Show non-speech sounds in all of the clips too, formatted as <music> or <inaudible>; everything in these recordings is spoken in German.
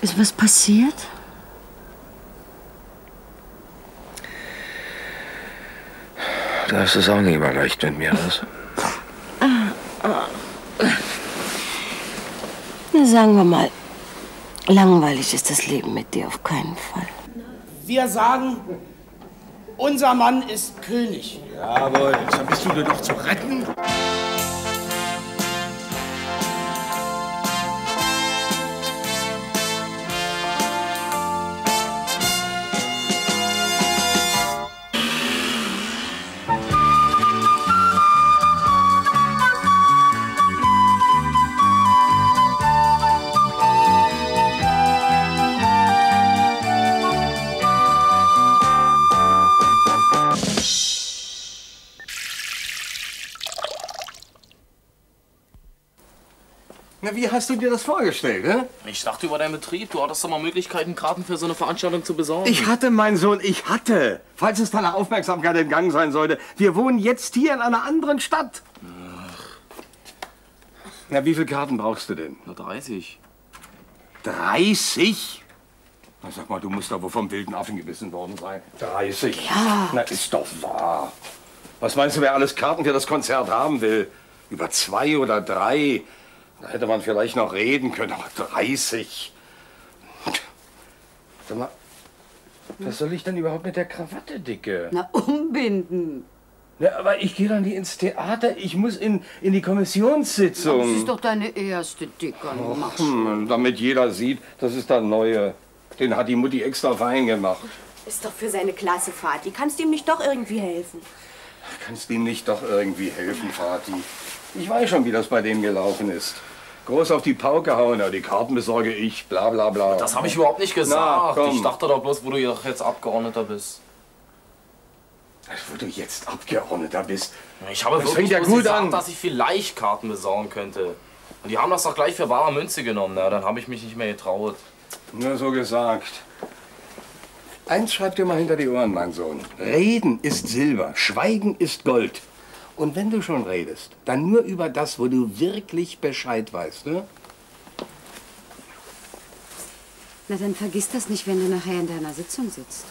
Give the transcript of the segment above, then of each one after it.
Ist was passiert? Da ist es auch nicht immer leicht mit mir, was? Na, sagen wir mal, langweilig ist das Leben mit dir auf keinen Fall. Wir sagen, unser Mann ist König. Jawohl, so bist du denn noch zu retten? Wie hast du dir das vorgestellt, hä? Ich dachte über deinen Betrieb, du hattest doch mal Möglichkeiten, Karten für so eine Veranstaltung zu besorgen. Ich hatte, mein Sohn, ich hatte. Falls es deiner Aufmerksamkeit entgangen sein sollte, wir wohnen jetzt hier in einer anderen Stadt. Na, wie viele Karten brauchst du denn? Nur 30. 30? Na, sag mal, du musst doch wohl vom wilden Affen gebissen worden sein. 30? Ja. Na, ist doch wahr. Was meinst du, wer alles Karten für das Konzert haben will? Über zwei oder drei? Da hätte man vielleicht noch reden können, aber 30? Sag mal, was soll ich denn überhaupt mit der Krawatte, Dicke? Na, umbinden. Ja, aber ich gehe doch nie ins Theater. Ich muss in, in die Kommissionssitzung. Das ist doch deine erste Dicker. Och, hm, damit jeder sieht, das ist der Neue. Den hat die Mutti extra fein gemacht. Ist doch für seine Klasse, Vati. Kannst ihm nicht doch irgendwie helfen? Kannst ihm nicht doch irgendwie helfen, Vati? Ich weiß schon, wie das bei dem gelaufen ist. Groß auf die Pauke hauen, ja, die Karten besorge ich, bla bla bla. Das habe ich überhaupt nicht Na, gesagt. komm. ich dachte doch bloß, wo du doch jetzt Abgeordneter bist. Wo du jetzt Abgeordneter bist. Ich habe Das wirklich ja gut gesagt, an. dass ich vielleicht Karten besorgen könnte. Und die haben das doch gleich für bare Münze genommen. Na, dann habe ich mich nicht mehr getraut. Nur so gesagt. Eins schreib dir mal hinter die Ohren, mein Sohn. Reden ist Silber, Schweigen ist Gold. Und wenn du schon redest, dann nur über das, wo du wirklich Bescheid weißt, ne? Na, dann vergiss das nicht, wenn du nachher in deiner Sitzung sitzt.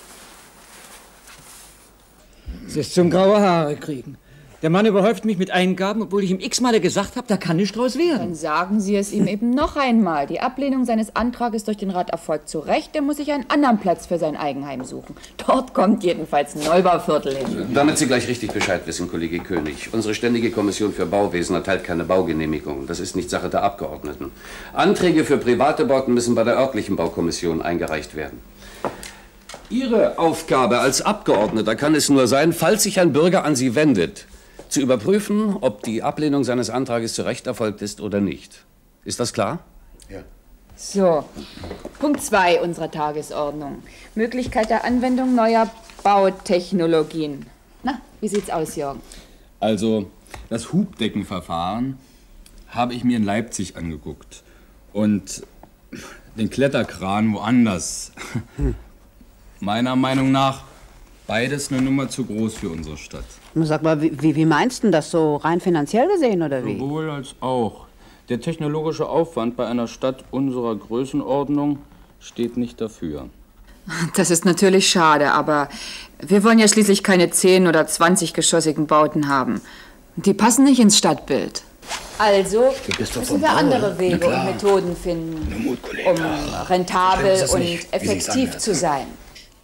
Es ist zum graue Haare kriegen. Der Mann überhäuft mich mit Eingaben, obwohl ich ihm x-Male gesagt habe, da kann nicht draus werden. Dann sagen Sie es ihm eben noch einmal. Die Ablehnung seines Antrages durch den Rat erfolgt zu Recht. Er muss sich einen anderen Platz für sein Eigenheim suchen. Dort kommt jedenfalls ein Neubauviertel hin. Damit Sie gleich richtig Bescheid wissen, Kollege König. Unsere Ständige Kommission für Bauwesen erteilt keine Baugenehmigung. Das ist nicht Sache der Abgeordneten. Anträge für private Bauten müssen bei der örtlichen Baukommission eingereicht werden. Ihre Aufgabe als Abgeordneter kann es nur sein, falls sich ein Bürger an Sie wendet, zu überprüfen, ob die Ablehnung seines Antrages zu Recht erfolgt ist oder nicht. Ist das klar? So, Punkt 2 unserer Tagesordnung. Möglichkeit der Anwendung neuer Bautechnologien. Na, wie sieht's aus, Jürgen? Also, das Hubdeckenverfahren habe ich mir in Leipzig angeguckt. Und den Kletterkran woanders. Meiner Meinung nach beides eine Nummer zu groß für unsere Stadt. Sag mal, wie, wie, meinst du denn das so rein finanziell gesehen oder wie? Sowohl als auch. Der technologische Aufwand bei einer Stadt unserer Größenordnung steht nicht dafür. Das ist natürlich schade, aber wir wollen ja schließlich keine 10- oder 20-geschossigen Bauten haben. Die passen nicht ins Stadtbild. Also müssen wir andere Wege und Methoden finden, um rentabel und effektiv zu sein.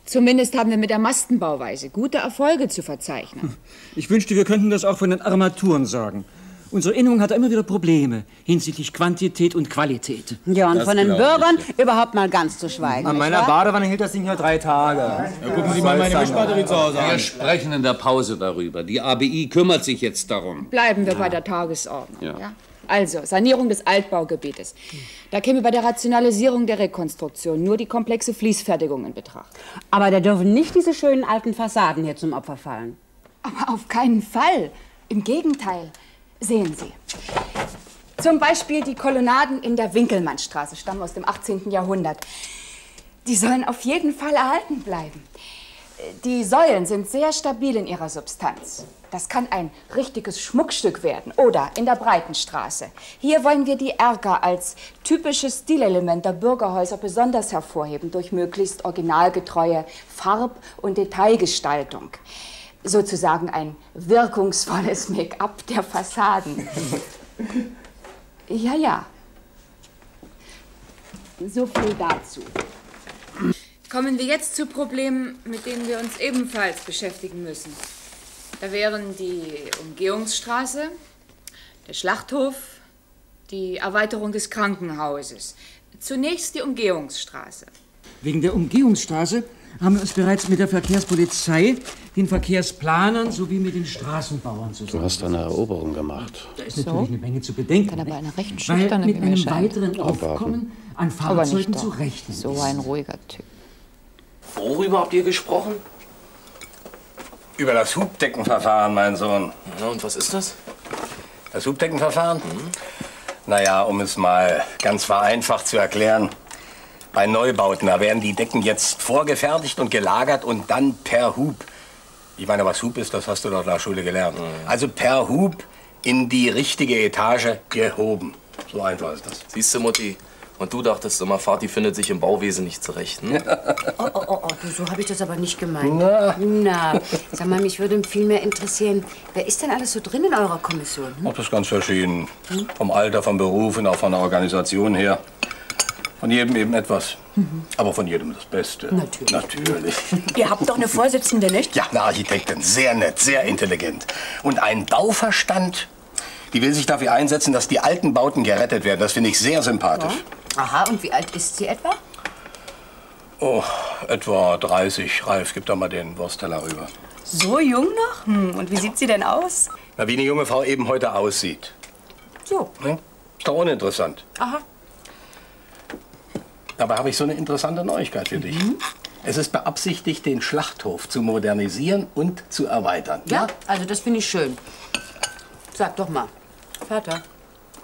Zumindest haben wir mit der Mastenbauweise gute Erfolge zu verzeichnen. Ich wünschte, wir könnten das auch von den Armaturen sagen. Unsere Innung hat immer wieder Probleme hinsichtlich Quantität und Qualität. Ja, und Das von den glaub Bürgern überhaupt mal ganz zu schweigen. An nicht meiner wahr? Badewanne hält das Ding nur drei Tage. Ja, gucken Sie mal meine Wischbatterie zu Hause Wir an. sprechen in der Pause darüber. Die ABI kümmert sich jetzt darum. Bleiben wir bei der Tagesordnung. Ja. Ja. Also, Sanierung des Altbaugebietes. Da käme bei der Rationalisierung der Rekonstruktion nur die komplexe Fließfertigung in Betracht. Aber da dürfen nicht diese schönen alten Fassaden hier zum Opfer fallen. Aber auf keinen Fall. Im Gegenteil. Sehen Sie. Zum Beispiel die Kolonnaden in der Winkelmannstraße stammen aus dem 18. Jahrhundert. Die sollen auf jeden Fall erhalten bleiben. Die Säulen sind sehr stabil in ihrer Substanz. Das kann ein richtiges Schmuckstück werden. Oder in der Breitenstraße. Hier wollen wir die Erker als typisches Stilelement der Bürgerhäuser besonders hervorheben durch möglichst originalgetreue Farb- und Detailgestaltung. Sozusagen ein wirkungsvolles Make-up der Fassaden. Ja, ja. So viel dazu. Kommen wir jetzt zu Problemen, mit denen wir uns ebenfalls beschäftigen müssen. Da wären die Umgehungsstraße, der Schlachthof, die Erweiterung des Krankenhauses. Zunächst die Umgehungsstraße. Wegen der Umgehungsstraße haben wir uns bereits mit der Verkehrspolizei, den Verkehrsplanern sowie mit den Straßenbauern zusammen. Du hast eine Eroberung gemacht. Da ist natürlich eine Menge zu bedenken. Kann aber eine recht Weil schüchterne mit einem weiteren Aufkommen an Fahrzeugen zu rechnen So ein ruhiger Typ. Worüber habt ihr gesprochen? Über das Hubdeckenverfahren, mein Sohn. Ja, und was ist das? Das Hubdeckenverfahren? Naja, um es mal ganz vereinfacht zu erklären. Bei Neubauten, da werden die Decken jetzt vorgefertigt und gelagert und dann per Hub. Ich meine, was Hub ist, das hast du doch in der Schule gelernt. Also per Hub in die richtige Etage gehoben. So einfach ist das. Siehst du, Mutti? Und du dachtest immer, Vati findet sich im Bauwesen nicht zurecht. Hm? Oh, oh, oh, oh, du, so habe ich das aber nicht gemeint. Na. sag mal, mich würde viel mehr interessieren, wer ist denn alles so drin in eurer Kommission? Hm? Auch das ist ganz verschieden. Vom Alter, vom Beruf und auch von der Organisation her. Von jedem eben etwas. Aber von jedem das Beste. Natürlich. Natürlich. <laughs> Ihr habt doch eine Vorsitzende, nicht? Ja, eine Architektin. Sehr nett, sehr intelligent. Und ein Bauverstand, die will sich dafür einsetzen, dass die alten Bauten gerettet werden. Das finde ich sehr sympathisch. Aha, und wie alt ist sie etwa? Oh, etwa 30. Ralf, gib doch mal den Wurstteller rüber. So jung noch? Hm, und wie sieht sie denn aus? Na, wie eine junge Frau eben heute aussieht. So. Ne? Ist doch uninteressant. Aha. Dabei habe ich so eine interessante Neuigkeit für dich. Es ist beabsichtigt, den Schlachthof zu modernisieren und zu erweitern. Ja, also das finde ich schön. Sag doch mal. Vater,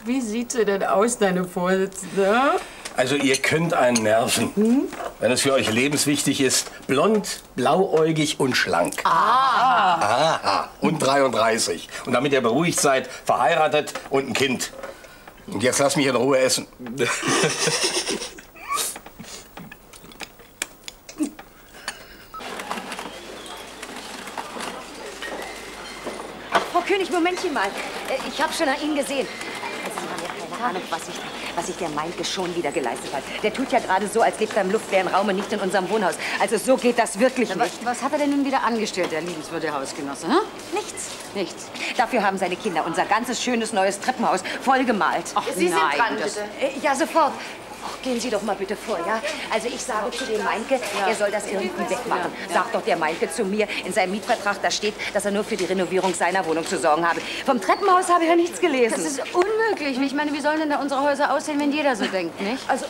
wie sieht sie denn aus, deine Vorsitzende? Also ihr könnt einen nerven, wenn es für euch lebenswichtig ist. Blond, blauäugig und schlank. Ah. Aha. Und 33. Und damit ihr beruhigt seid, verheiratet und ein Kind. Und jetzt lass mich in Ruhe essen. Frau König, Momentchen mal. Äh, Ich habe schon nach Ihnen gesehen. Also Sie haben ja keine Ahnung, was sich, was sich der Meinke schon wieder geleistet hat. Der tut ja gerade so, als lebt er im luftleeren Raum und nicht in unserem Wohnhaus. Also so geht das wirklich Was, nicht. was hat er denn nun wieder angestellt, der liebenswürdige Hausgenosse? Hm? Nichts. Nichts. Dafür haben seine Kinder unser ganzes schönes neues Treppenhaus vollgemalt. Ach, Sie sind nein, dran, das- Äh, Ja, sofort. Gehen Sie doch mal bitte vor, ja? Also ich sage zu dem Meinke, er soll das irgendwie wegmachen. Sagt doch der Meinke zu mir, in seinem Mietvertrag, da steht, dass er nur für die Renovierung seiner Wohnung zu sorgen habe. Vom Treppenhaus habe ich ja nichts gelesen. Das ist unmöglich. Ich meine, wie sollen denn da unsere Häuser aussehen, wenn jeder so denkt, nicht? Also,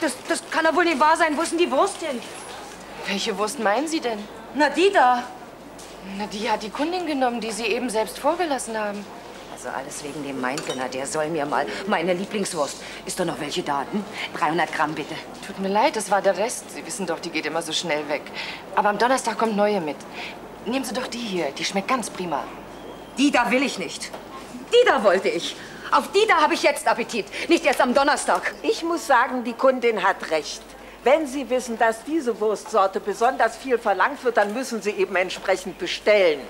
das, das kann doch wohl nicht wahr sein. Wo ist denn die Wurst hin? Welche Wurst meinen Sie denn? Na, die da. Na, die hat die Kundin genommen, die Sie eben selbst vorgelassen haben. Also alles wegen dem na, der soll mir mal meine Lieblingswurst. Ist doch noch welche da? Hm? 300 Gramm bitte. Tut mir leid, das war der Rest. Sie wissen doch, die geht immer so schnell weg. Aber am Donnerstag kommt neue mit. Nehmen Sie doch die hier, die schmeckt ganz prima. Die da will ich nicht. Die da wollte ich. Auf die da habe ich jetzt Appetit. Nicht erst am Donnerstag. Ich muss sagen, die Kundin hat recht. Wenn Sie wissen, dass diese Wurstsorte besonders viel verlangt wird, dann müssen Sie eben entsprechend bestellen.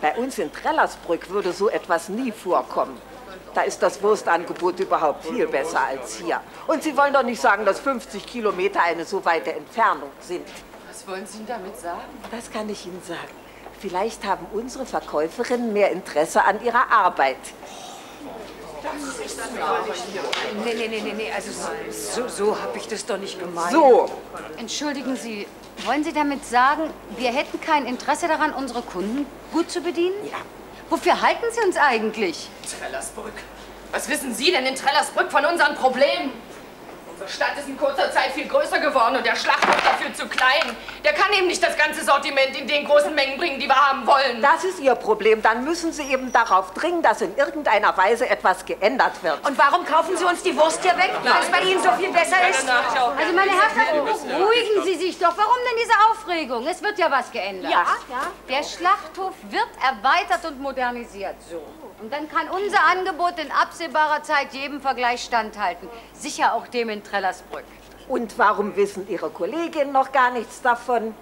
Bei uns in Trellersbrück würde so etwas nie vorkommen. Da ist das Wurstangebot überhaupt viel besser als hier. Und Sie wollen doch nicht sagen, dass 50 Kilometer eine so weite Entfernung sind. Was wollen Sie damit sagen? Das kann ich Ihnen sagen. Vielleicht haben unsere Verkäuferinnen mehr Interesse an ihrer Arbeit. Nee, nee, nee, nee, nee. Also so, so habe ich das doch nicht gemeint. So. Entschuldigen Sie, wollen Sie damit sagen, wir hätten kein Interesse daran, unsere Kunden gut zu bedienen? Ja. Wofür halten Sie uns eigentlich? Trellersbrück. Was wissen Sie denn in Trellersbrück von unseren Problemen? Unsere Stadt ist in kurzer Zeit viel größer geworden und der Schlachthof dafür zu klein. Der kann eben nicht das ganze Sortiment in den großen Mengen bringen, die wir haben wollen. Das ist Ihr Problem. Dann müssen Sie eben darauf dringen, dass in irgendeiner Weise etwas geändert wird. Und warum kaufen Sie uns die Wurst hier weg, weil es bei Ihnen so viel besser ist? Also, meine Herrschaften, beruhigen Sie sich doch. Warum denn diese Aufregung? Es wird ja was geändert. Ja, ja. Der Schlachthof wird erweitert und modernisiert. So. Und dann kann unser Angebot in absehbarer Zeit jedem Vergleich standhalten. Sicher auch dem in Trellersbrück. Und warum wissen Ihre Kolleginnen noch gar nichts davon?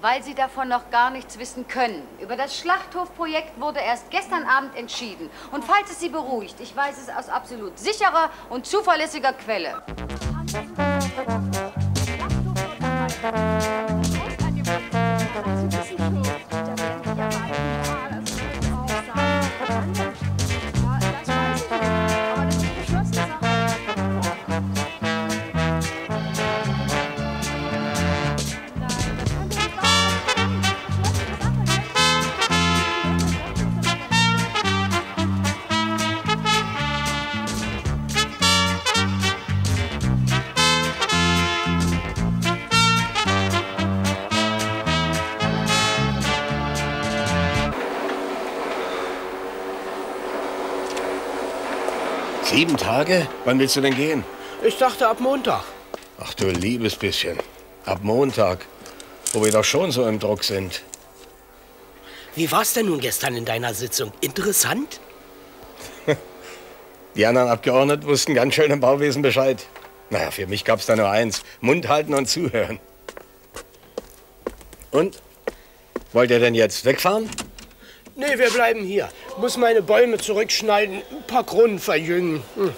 Weil sie davon noch gar nichts wissen können. Über das Schlachthofprojekt wurde erst gestern Abend entschieden. Und falls es Sie beruhigt, ich weiß es aus absolut sicherer und zuverlässiger Quelle. Sieben Tage? Wann willst du denn gehen? Ich dachte ab Montag. Ach du liebes bisschen. Ab Montag, wo wir doch schon so im Druck sind. Wie war's denn nun gestern in deiner Sitzung? Interessant? <laughs> Die anderen Abgeordneten wussten ganz schön im Bauwesen Bescheid. Naja, für mich gab's da nur eins. Mund halten und zuhören. Und? Wollt ihr denn jetzt wegfahren? Nee, wir bleiben hier. Muss meine Bäume zurückschneiden, ein paar Kronen verjüngen. Hm.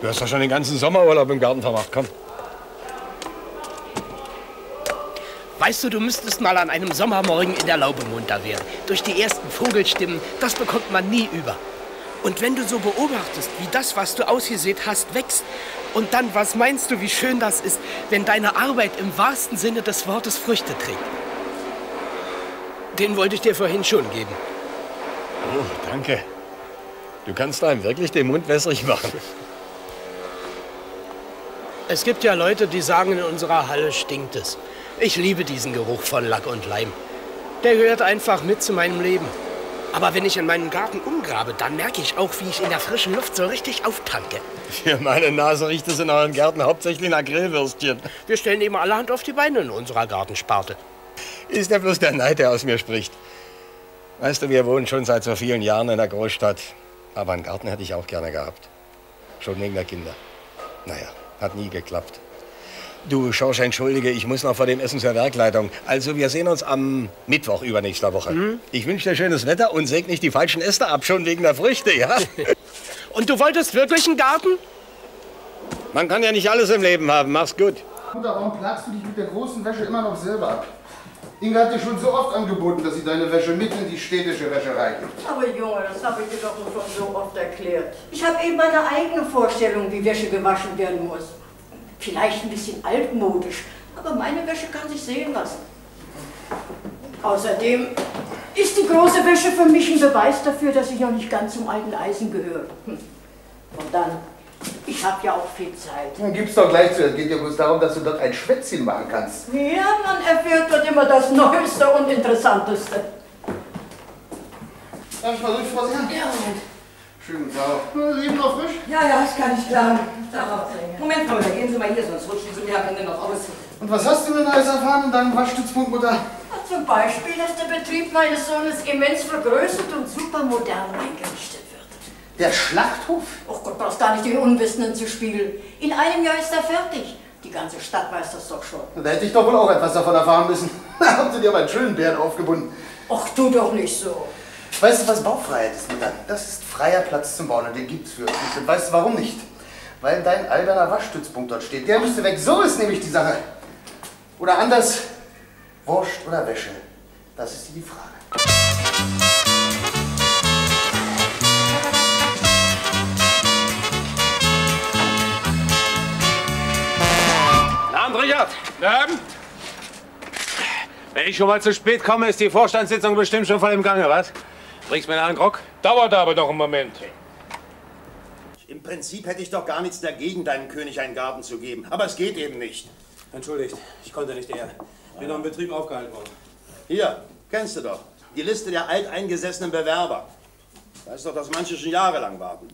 Du hast doch schon den ganzen Sommerurlaub im Garten vermacht. Komm. Weißt du, du müsstest mal an einem Sommermorgen in der Laube munter werden. Durch die ersten Vogelstimmen, das bekommt man nie über. Und wenn du so beobachtest, wie das, was du ausgesät hast, wächst, und dann, was meinst du, wie schön das ist, wenn deine Arbeit im wahrsten Sinne des Wortes Früchte trägt? Den wollte ich dir vorhin schon geben. Oh, danke. Du kannst einem wirklich den Mund wässrig machen. Es gibt ja Leute, die sagen, in unserer Halle stinkt es. Ich liebe diesen Geruch von Lack und Leim. Der gehört einfach mit zu meinem Leben. Aber wenn ich in meinen Garten umgrabe, dann merke ich auch, wie ich in der frischen Luft so richtig auftanke. Für meine Nase riecht es in euren Gärten hauptsächlich nach Grillwürstchen. Wir stellen eben allerhand auf die Beine in unserer Gartensparte. Ist ja bloß der Neid, der aus mir spricht. Weißt du, wir wohnen schon seit so vielen Jahren in der Großstadt. Aber einen Garten hätte ich auch gerne gehabt. Schon wegen der Kinder. Naja, hat nie geklappt. Du, Schorsch, entschuldige, ich muss noch vor dem Essen zur Werkleitung. Also, wir sehen uns am Mittwoch übernächster Woche. Ich wünsche dir schönes Wetter und säg nicht die falschen Äste ab, schon wegen der Früchte, ja? <laughs> und du wolltest wirklich einen Garten? Man kann ja nicht alles im Leben haben. Mach's gut. Mutter, warum plagst du dich mit der großen Wäsche immer noch selber ab? Inga hat dir schon so oft angeboten, dass sie deine Wäsche mit in die städtische Wäscherei gibt. Aber Junge, das habe ich dir doch schon so oft erklärt. Ich habe eben meine eigene Vorstellung, wie Wäsche gewaschen werden muss. Vielleicht ein bisschen altmodisch, aber meine Wäsche kann sich sehen lassen. Außerdem ist die große Wäsche für mich ein Beweis dafür, dass ich auch nicht ganz zum alten Eisen gehöre. Hm. Und dann, ich habe ja auch viel Zeit. Dann gib's doch gleich zu. Es geht ja bloß darum, dass du dort ein Schwätzchen machen kannst. Ja, man erfährt dort immer das Neueste und Interessanteste. Darf ich mal durch, Frau Singer? Ja, Moment. Schönen Tag. Leben noch frisch? Ja, ja, das kann ich klar. Moment, Frau, gehen Sie mal hier, sonst rutschen Sie mir am Ende noch aus. Und was hast du denn alles erfahren in deinem Waschstützpunkt, Mutter? Zum Beispiel, dass der Betrieb meines Sohnes immens vergrößert und supermodern eingerichtet wird. Der Schlachthof? Oh Gott, brauchst gar nicht den Unwissenden zu spiegeln. In einem Jahr ist er fertig. Die ganze Stadt weiß das doch schon. Da hätte ich doch wohl auch etwas davon erfahren müssen. <laughs> Da haben sie dir aber einen schönen Bären aufgebunden. Ach, tu doch nicht so. Weißt du, was Baufreiheit ist, Mutter? Das ist freier Platz zum Bauen und den gibt's für uns nicht. Und weißt du, warum nicht? Weil dein alberner Waschstützpunkt dort steht. Der müsste weg. So ist nämlich die Sache. Oder anders, Wurst oder Wäsche? Das ist die Frage. Richard. Guten Abend. Wenn ich schon mal zu spät komme, ist die Vorstandssitzung bestimmt schon voll im Gange, was? Bringst mir einen Grog? Dauert aber noch einen Moment. Im Prinzip hätte ich doch gar nichts dagegen, deinem König einen Garten zu geben. Aber es geht eben nicht. Entschuldigt, ich konnte nicht eher. Bin noch im Betrieb aufgehalten worden. Hier, kennst du doch. Die Liste der alteingesessenen Bewerber. Weißt doch, dass manche schon jahrelang warten.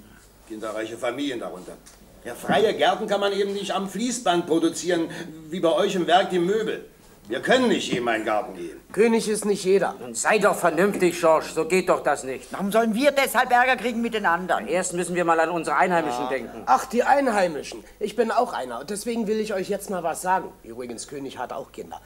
Kinderreiche Familien darunter. Ja, freie Gärten kann man eben nicht am Fließband produzieren, wie bei euch im Werk die Möbel. Wir können nicht jedem einen Garten geben. König ist nicht jeder. Nun sei doch vernünftig, George. So geht doch das nicht. Warum sollen wir deshalb Ärger kriegen mit den anderen? Erst müssen wir mal an unsere Einheimischen denken. Ach, die Einheimischen. Ich bin auch einer. Und deswegen will ich euch jetzt mal was sagen. Übrigens, König hat auch Kinder.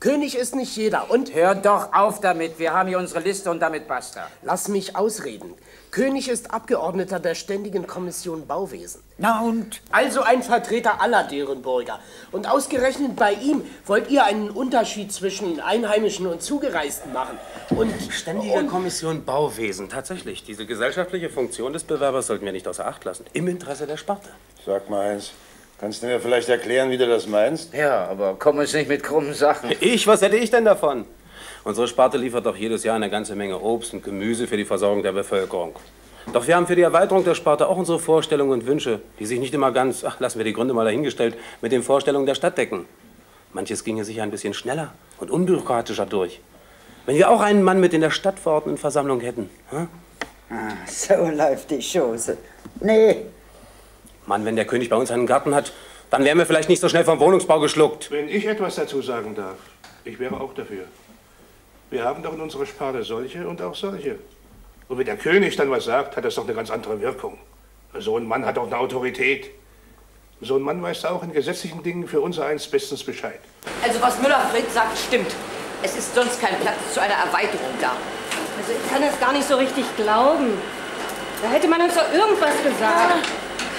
König ist nicht jeder. Und. Hör doch auf damit. Wir haben hier unsere Liste und damit basta. Lass mich ausreden. König ist Abgeordneter der Ständigen Kommission Bauwesen. Na und? Also ein Vertreter aller Derenburger. Und ausgerechnet bei ihm wollt ihr einen Unterschied zwischen Einheimischen und Zugereisten machen. Und Ständige und, Kommission Bauwesen. Tatsächlich, diese gesellschaftliche Funktion des Bewerbers sollten wir nicht außer Acht lassen. Im Interesse der Sparte. Sag mal eins. Kannst du mir vielleicht erklären, wie du das meinst? Ja, aber komm uns nicht mit krummen Sachen. Ich? Was hätte ich denn davon? Unsere Sparte liefert doch jedes Jahr eine ganze Menge Obst und Gemüse für die Versorgung der Bevölkerung. Doch wir haben für die Erweiterung der Sparte auch unsere Vorstellungen und Wünsche, die sich nicht immer ganz, ach, lassen wir die Gründe mal dahingestellt, mit den Vorstellungen der Stadt decken. Manches ginge sicher ein bisschen schneller und unbürokratischer durch. Wenn wir auch einen Mann mit in der stadtverordneten Versammlung hätten. Hm? Ah, so läuft die Chose. Nee. Mann, wenn der König bei uns einen Garten hat, dann wären wir vielleicht nicht so schnell vom Wohnungsbau geschluckt. Wenn ich etwas dazu sagen darf, ich wäre auch dafür. Wir haben doch in unserer Sparte solche und auch solche. Und wenn der König dann was sagt, hat das doch eine ganz andere Wirkung. So ein Mann hat auch eine Autorität. So ein Mann weiß auch in gesetzlichen Dingen für unser eins bestens Bescheid. Also was Müller-Fried sagt, stimmt. Es ist sonst kein Platz zu einer Erweiterung da. Also ich kann das gar nicht so richtig glauben. Da hätte man uns doch irgendwas gesagt.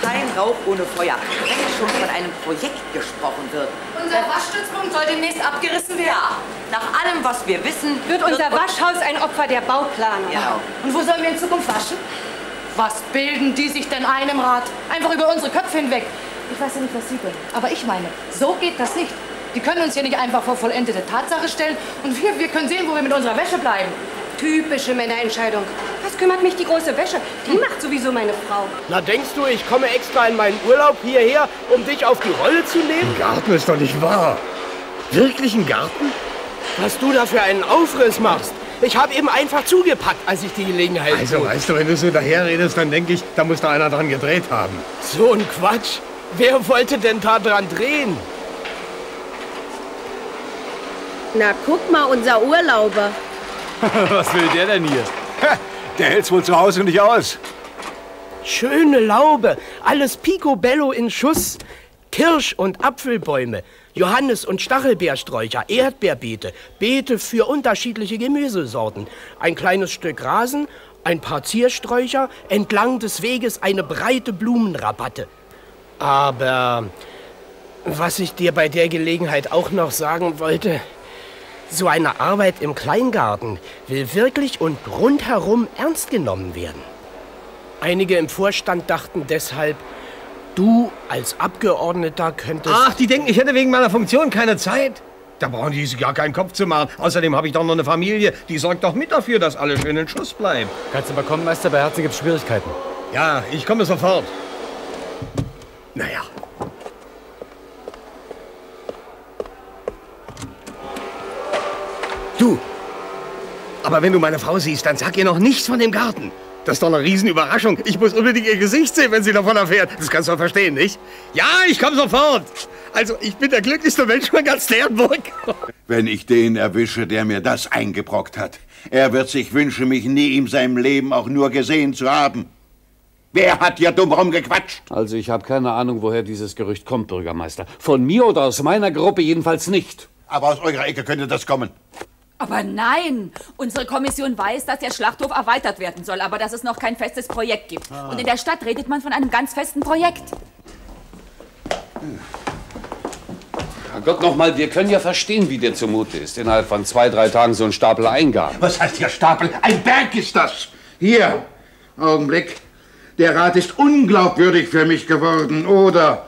Kein Rauch ohne Feuer. Wenn schon von einem Projekt gesprochen wird. Unser Waschstützpunkt soll demnächst abgerissen werden. Ja, nach allem, was wir wissen, Wird unser Waschhaus ein Opfer der Bauplaner. Genau. Und wo sollen wir in Zukunft waschen? Was bilden die sich denn ein im Rat? Einfach über unsere Köpfe hinweg. Ich weiß ja nicht, was Sie denken, aber ich meine, so geht das nicht. Die können uns hier nicht einfach vor vollendete Tatsache stellen und wir, wir können sehen, wo wir mit unserer Wäsche bleiben. Typische Männerentscheidung. Was kümmert mich die große Wäsche? Die macht sowieso meine Frau. Na, denkst du, ich komme extra in meinen Urlaub hierher, um dich auf die Rolle zu nehmen? Garten ist doch nicht wahr. Wirklich ein Garten? Was du da für einen Aufriss machst. Ich habe eben einfach zugepackt, als ich die Gelegenheit Also, bot. weißt du, wenn du so daherredest, dann denke ich, da muss da einer dran gedreht haben. So ein Quatsch. Wer wollte denn da dran drehen? Na, guck mal, unser Urlauber. <laughs> Was will der denn hier? Der hält's wohl zu Hause nicht aus. Schöne Laube, alles picobello in Schuss. Kirsch- und Apfelbäume, Johannes- und Stachelbeersträucher, Erdbeerbeete, Beete für unterschiedliche Gemüsesorten, ein kleines Stück Rasen, ein paar Ziersträucher, entlang des Weges eine breite Blumenrabatte. Aber was ich dir bei der Gelegenheit auch noch sagen wollte, so eine Arbeit im Kleingarten will wirklich und rundherum ernst genommen werden. Einige im Vorstand dachten deshalb, du als Abgeordneter könntest... Ach, die denken, ich hätte wegen meiner Funktion keine Zeit. Da brauchen die sich gar keinen Kopf zu machen. Außerdem habe ich doch noch eine Familie, die sorgt doch mit dafür, dass alles schön in Schuss bleibt. Kannst du mal kommen, Meister, bei Herzen gibt's Schwierigkeiten. Ja, ich komme sofort. Naja. Du, aber wenn du meine Frau siehst, dann sag ihr noch nichts von dem Garten. Das ist doch eine Riesenüberraschung. Ich muss unbedingt ihr Gesicht sehen, wenn sie davon erfährt. Das kannst du doch verstehen, nicht? Ja, ich komme sofort. Also, ich bin der glücklichste Mensch von ganz Leonburg. <laughs> Wenn ich den erwische, der mir das eingebrockt hat. Er wird sich wünschen, mich nie in seinem Leben auch nur gesehen zu haben. Wer hat hier dumm rumgequatscht? Also ich habe keine Ahnung, woher dieses Gerücht kommt, Bürgermeister. Von mir oder aus meiner Gruppe jedenfalls nicht. Aber aus eurer Ecke könnte das kommen. Aber nein! Unsere Kommission weiß, dass der Schlachthof erweitert werden soll, aber dass es noch kein festes Projekt gibt. Ah. Und in der Stadt redet man von einem ganz festen Projekt. Herrgott nochmal, wir können ja verstehen, wie dir zumute ist. Innerhalb von zwei, drei Tagen so ein Stapel Eingaben. Was heißt hier Stapel? Ein Berg ist das. Hier, Augenblick. Der Rat ist unglaubwürdig für mich geworden, oder?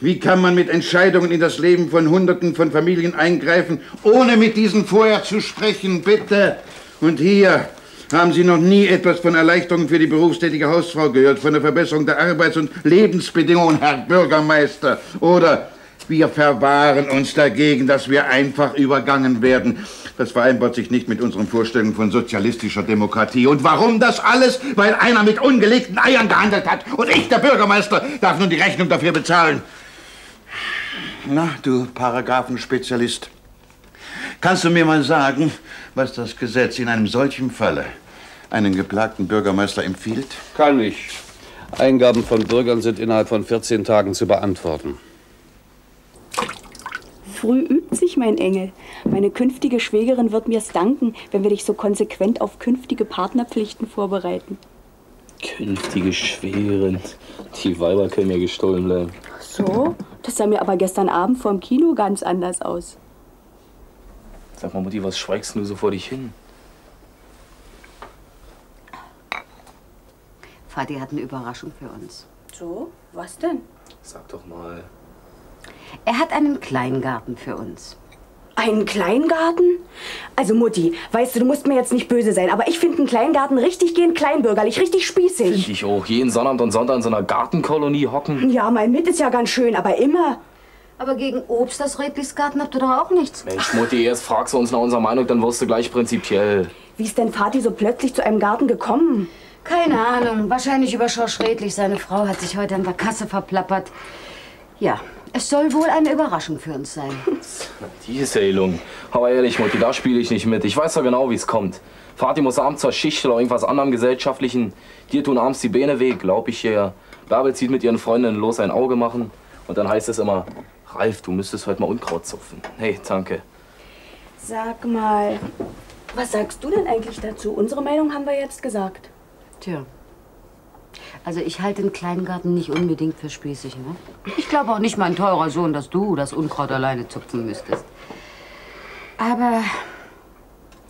Wie kann man mit Entscheidungen in das Leben von Hunderten von Familien eingreifen, ohne mit diesen vorher zu sprechen, bitte? Und hier, Haben Sie noch nie etwas von Erleichterungen für die berufstätige Hausfrau gehört, von der Verbesserung der Arbeits- und Lebensbedingungen, Herr Bürgermeister? Oder wir verwahren uns dagegen, dass wir einfach übergangen werden. Das vereinbart sich nicht mit unseren Vorstellungen von sozialistischer Demokratie. Und warum das alles? Weil einer mit ungelegten Eiern gehandelt hat. Und ich, der Bürgermeister, darf nun die Rechnung dafür bezahlen. Na, du Paragraphenspezialist. Kannst du mir mal sagen, was das Gesetz in einem solchen Falle einen geplagten Bürgermeister empfiehlt? Kann ich. Eingaben von Bürgern sind innerhalb von 14 Tagen zu beantworten. Früh übt sich, mein Engel. Meine künftige Schwägerin wird mir's danken, wenn wir dich so konsequent auf künftige Partnerpflichten vorbereiten. Künftige Schwägerin. Die Weiber können mir gestohlen bleiben. So? Das sah mir aber gestern Abend vorm Kino ganz anders aus. Sag mal, Mutti, was schweigst du so vor dich hin? Vati hat eine Überraschung für uns. So? Was denn? Sag doch mal. Er hat einen Kleingarten für uns. Einen Kleingarten? Also Mutti, weißt du, du musst mir jetzt nicht böse sein, aber ich finde einen Kleingarten richtig gehend kleinbürgerlich, richtig spießig. Find ich auch. Jeden Sonnabend und Sonntag in so einer Gartenkolonie hocken. Ja, mal mit ist ja ganz schön, aber immer. Aber gegen Obst aus Reblisgarten habt ihr doch auch nichts. Mensch, Mutti, erst fragst du uns nach unserer Meinung, dann wirst du gleich prinzipiell. Wie ist denn Vati so plötzlich zu einem Garten gekommen? Keine Ahnung. Wahrscheinlich über Schorsch Redlich. Seine Frau hat sich heute an der Kasse verplappert. Ja, es soll wohl eine Überraschung für uns sein. <laughs> Die Erzählung. Aber ehrlich, Mutti, da spiele ich nicht mit. Ich weiß doch genau, wie es kommt. Vati muss abends zur Schicht oder irgendwas anderem Gesellschaftlichen. Dir tun abends die Beine weh, glaub ich dir. Bärbel zieht mit ihren Freundinnen los ein Auge machen. Und dann heißt es immer, Ralf, du müsstest heute mal Unkraut zupfen. Hey, danke. Sag mal, was sagst du denn eigentlich dazu? Unsere Meinung haben wir jetzt gesagt. Tja. Also ich halte den Kleingarten nicht unbedingt für spießig, ne? Ich glaube auch nicht, mein teurer Sohn, dass du das Unkraut alleine zupfen müsstest. Aber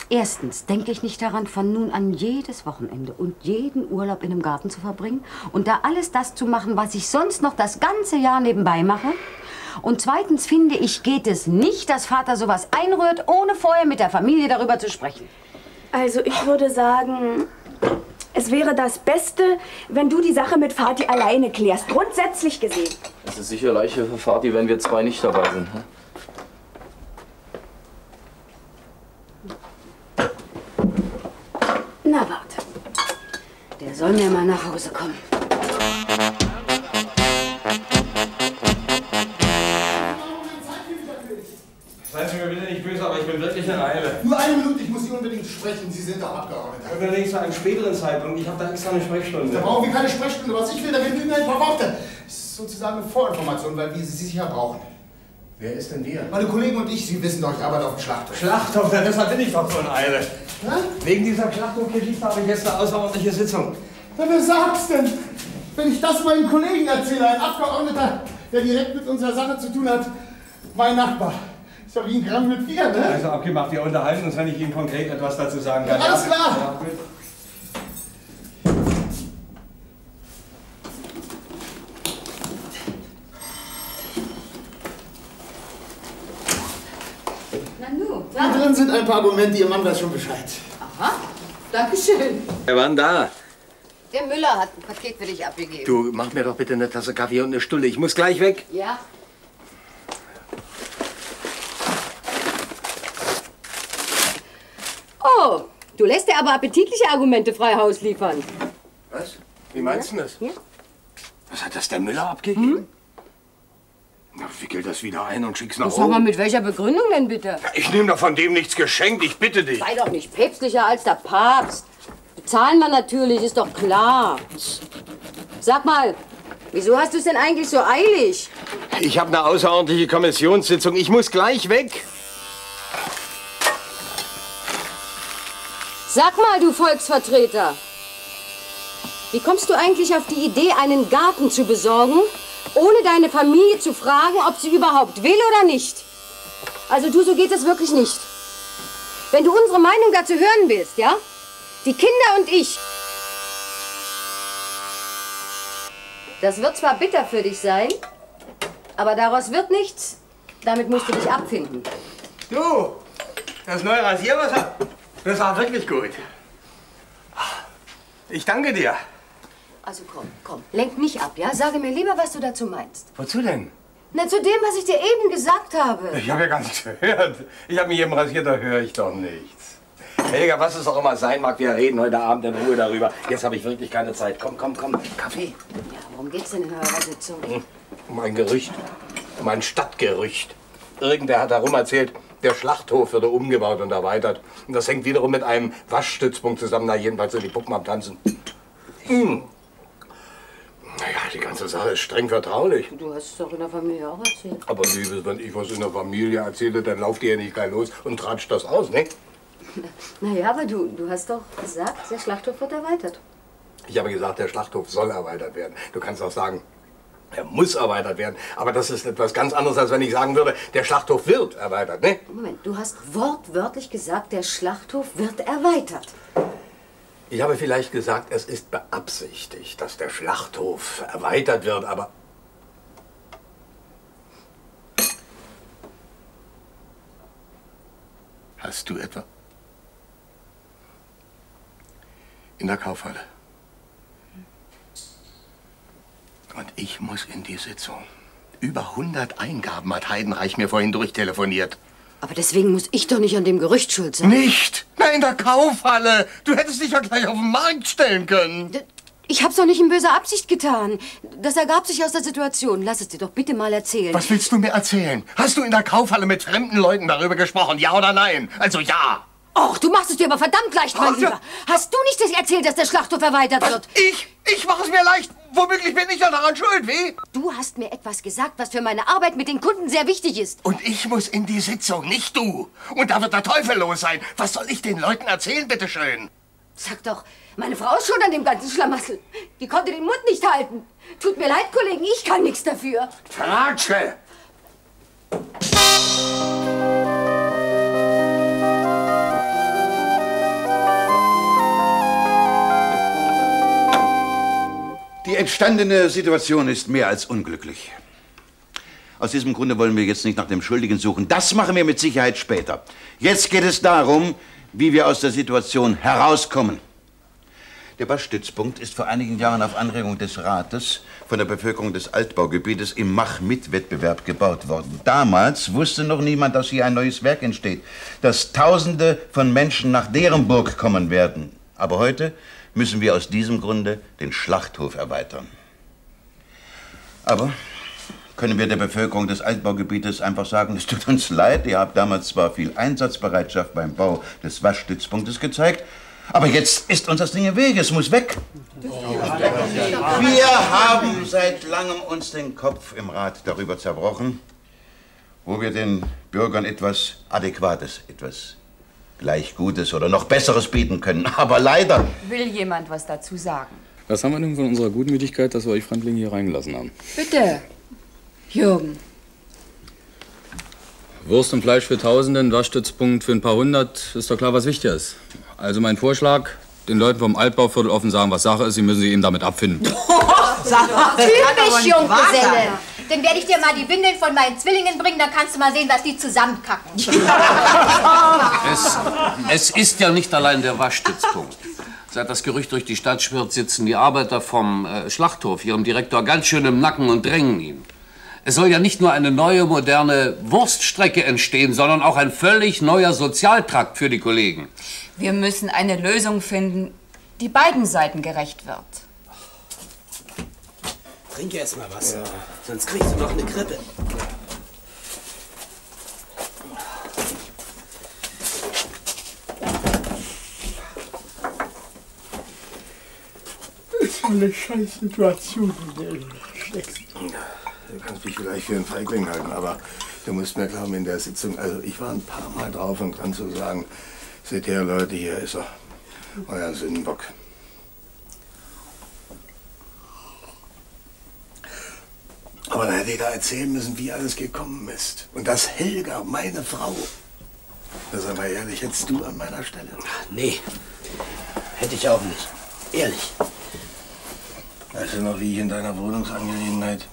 erstens denke ich nicht daran, von nun an jedes Wochenende und jeden Urlaub in einem Garten zu verbringen und da alles das zu machen, was ich sonst noch das ganze Jahr nebenbei mache. Und zweitens finde ich, geht es nicht, dass Vater sowas einrührt, ohne vorher mit der Familie darüber zu sprechen. Also ich würde sagen, es wäre das Beste, wenn du die Sache mit Vati alleine klärst. Grundsätzlich gesehen. Es ist sicher leichter für Vati, wenn wir zwei nicht dabei sind. Ne? Na, warte. Der soll mir mal nach Hause kommen. Ich bin wirklich in Eile. Nur eine Minute, ich muss Sie unbedingt sprechen. Sie sind doch Abgeordneter. Allerdings zu einem späteren Zeitpunkt. Ich habe da extra eine Sprechstunde. Da brauchen wir keine Sprechstunde. Was ich will, da genügen ein paar Worte. Das ist sozusagen eine Vorinformation, weil wir sie sicher brauchen. Wer ist denn wir? Meine Kollegen und ich, Sie wissen doch, ich arbeite auf dem Schlachthof. Schlachthof, na, deshalb bin ich doch so in Eile. Ja? Wegen dieser Schlachthofgeschichte habe ich jetzt eine außerordentliche Sitzung. Na, wer sagt's denn? Wenn ich das meinen Kollegen erzähle, ein Abgeordneter, der direkt mit unserer Sache zu tun hat, mein Nachbar. Ist ja wie ein Gramm mit vier, ne? Also abgemacht, wir unterhalten uns, wenn ich Ihnen konkret etwas dazu sagen kann. Ja, alles klar. Ja, Hier drin sind ein paar Argumente, Ihr Mann weiß schon Bescheid. Aha, Dankeschön. Wer war denn da? Der Müller hat ein Paket für dich abgegeben. Du, mach mir doch bitte eine Tasse Kaffee und eine Stulle. Ich muss gleich weg. Ja? Oh, du lässt dir aber appetitliche Argumente frei Haus liefern. Was? Wie meinst du das? Ja. Was hat das der Müller abgegeben? Na, wickel das wieder ein und schick's nach Sag mal, mit welcher Begründung denn bitte? Ich nehme doch von dem nichts geschenkt, ich bitte dich. Sei doch nicht päpstlicher als der Papst. Bezahlen wir natürlich, ist doch klar. Sag mal, wieso hast du es denn eigentlich so eilig? Ich habe eine außerordentliche Kommissionssitzung. Ich muss gleich weg. Sag mal, du Volksvertreter. Wie kommst du eigentlich auf die Idee, einen Garten zu besorgen, ohne deine Familie zu fragen, ob sie überhaupt will oder nicht? Also du, so geht es wirklich nicht. Wenn du unsere Meinung dazu hören willst, ja? Die Kinder und ich. Das wird zwar bitter für dich sein, aber daraus wird nichts. Damit musst du dich abfinden. Du, das neue Rasierwasser, das war wirklich gut. Ich danke dir. Also komm, komm, lenk nicht ab, ja? Sage mir lieber, was du dazu meinst. Wozu denn? Na, zu dem, was ich dir eben gesagt habe. Ich habe ja gar nichts gehört. Ich habe mich eben rasiert, da höre ich doch nichts. Helga, was es auch immer sein mag, wir reden heute Abend in Ruhe darüber. Jetzt habe ich wirklich keine Zeit. Komm, komm, komm. Kaffee. Ja, worum geht's denn in eurer Sitzung? Hm, Um ein Gerücht. Um ein Stadtgerücht. Irgendwer hat herum erzählt, der Schlachthof würde umgebaut und erweitert. Und das hängt wiederum mit einem Waschstützpunkt zusammen. Na, jedenfalls sind die Puppen am Tanzen. Hm. Naja, die ganze Sache ist streng vertraulich. Du hast es doch in der Familie auch erzählt. Aber Liebes, wenn ich was in der Familie erzähle, dann lauft ihr ja nicht gleich los und tratscht das aus, ne? <laughs> Naja, aber du, du hast doch gesagt, der Schlachthof wird erweitert. Ich habe gesagt, der Schlachthof soll erweitert werden. Du kannst auch sagen, er muss erweitert werden. Aber das ist etwas ganz anderes, als wenn ich sagen würde, der Schlachthof wird erweitert, ne? Moment, du hast wortwörtlich gesagt, der Schlachthof wird erweitert. Ich habe vielleicht gesagt, es ist beabsichtigt, dass der Schlachthof erweitert wird, aber... Hast du etwa... In der Kaufhalle. Und ich muss in die Sitzung. Über 100 Eingaben hat Heidenreich mir vorhin durchtelefoniert. Aber deswegen muss ich doch nicht an dem Gerücht schuld sein. Nicht? Na, in der Kaufhalle. Du hättest dich ja gleich auf den Markt stellen können. Ich hab's doch nicht in böser Absicht getan. Das ergab sich aus der Situation. Lass es dir doch bitte mal erzählen. Was willst du mir erzählen? Hast du in der Kaufhalle mit fremden Leuten darüber gesprochen, ja oder nein? Also ja. Och, du machst es dir aber verdammt leicht, mein Ach. Lieber. Hast du nicht das erzählt, dass der Schlachthof erweitert wird? Ich? Ich mache es mir leicht. Womöglich bin ich ja daran schuld, wie? Du hast mir etwas gesagt, was für meine Arbeit mit den Kunden sehr wichtig ist. Und ich muss in die Sitzung, nicht du. Und da wird der Teufel los sein. Was soll ich den Leuten erzählen, bitteschön? Sag doch, meine Frau ist schon an dem ganzen Schlamassel. Die konnte den Mund nicht halten. Tut mir leid, Kollegen, ich kann nichts dafür. Tratsche! Die entstandene Situation ist mehr als unglücklich. Aus diesem Grunde wollen wir jetzt nicht nach dem Schuldigen suchen. Das machen wir mit Sicherheit später. Jetzt geht es darum, wie wir aus der Situation herauskommen. Der Waschstützpunkt ist vor einigen Jahren auf Anregung des Rates von der Bevölkerung des Altbaugebietes im Mach-Mit-Wettbewerb gebaut worden. Damals wusste noch niemand, dass hier ein neues Werk entsteht, dass Tausende von Menschen nach Derenburg kommen werden. Aber heute müssen wir aus diesem Grunde den Schlachthof erweitern. Aber können wir der Bevölkerung des Altbaugebietes einfach sagen, es tut uns leid, ihr habt damals zwar viel Einsatzbereitschaft beim Bau des Waschstützpunktes gezeigt, aber jetzt ist uns das Ding im Wege, es muss weg. Wir haben seit langem uns den Kopf im Rat darüber zerbrochen, wo wir den Bürgern etwas Adäquates, etwas gleich Gutes oder noch Besseres bieten können. <laughs> Aber leider Will jemand was dazu sagen? Was haben wir nun von unserer Gutmütigkeit, dass wir euch Fremdlinge hier reingelassen haben? Bitte. Jürgen. Wurst und Fleisch für Tausenden, Waschstützpunkt für ein paar hundert, ist doch klar, was wichtig ist. Also mein Vorschlag, den Leuten vom Altbauviertel offen sagen, was Sache ist, sie müssen sich eben damit abfinden. <laughs> Typisch Junggeselle. Dann werde ich dir mal die Windeln von meinen Zwillingen bringen, dann kannst du mal sehen, was die zusammenkacken. <laughs> Es, es ist ja nicht allein der Waschstützpunkt. Seit das Gerücht durch die Stadt schwirrt, sitzen die Arbeiter vom äh, Schlachthof ihrem Direktor ganz schön im Nacken und drängen ihn. Es soll ja nicht nur eine neue, moderne Wurststrecke entstehen, sondern auch ein völlig neuer Sozialtrakt für die Kollegen. Wir müssen eine Lösung finden, die beiden Seiten gerecht wird. Trink erst mal was. Sonst kriegst du noch eine Grippe. Das ist eine scheiß Situation, in der du steckst. Du kannst mich vielleicht für einen Feigling halten, aber du musst mir glauben, in der Sitzung, also ich war ein paar Mal drauf und kann so sagen, seht her Leute, hier ist er, euer Sündenbock. Aber dann hätte ich da erzählen müssen, wie alles gekommen ist. Und dass Helga, meine Frau, das ist aber ehrlich, hättest du an meiner Stelle. Nee, hätte ich auch nicht. Ehrlich. Weißt du noch, wie ich in deiner Wohnungsangelegenheit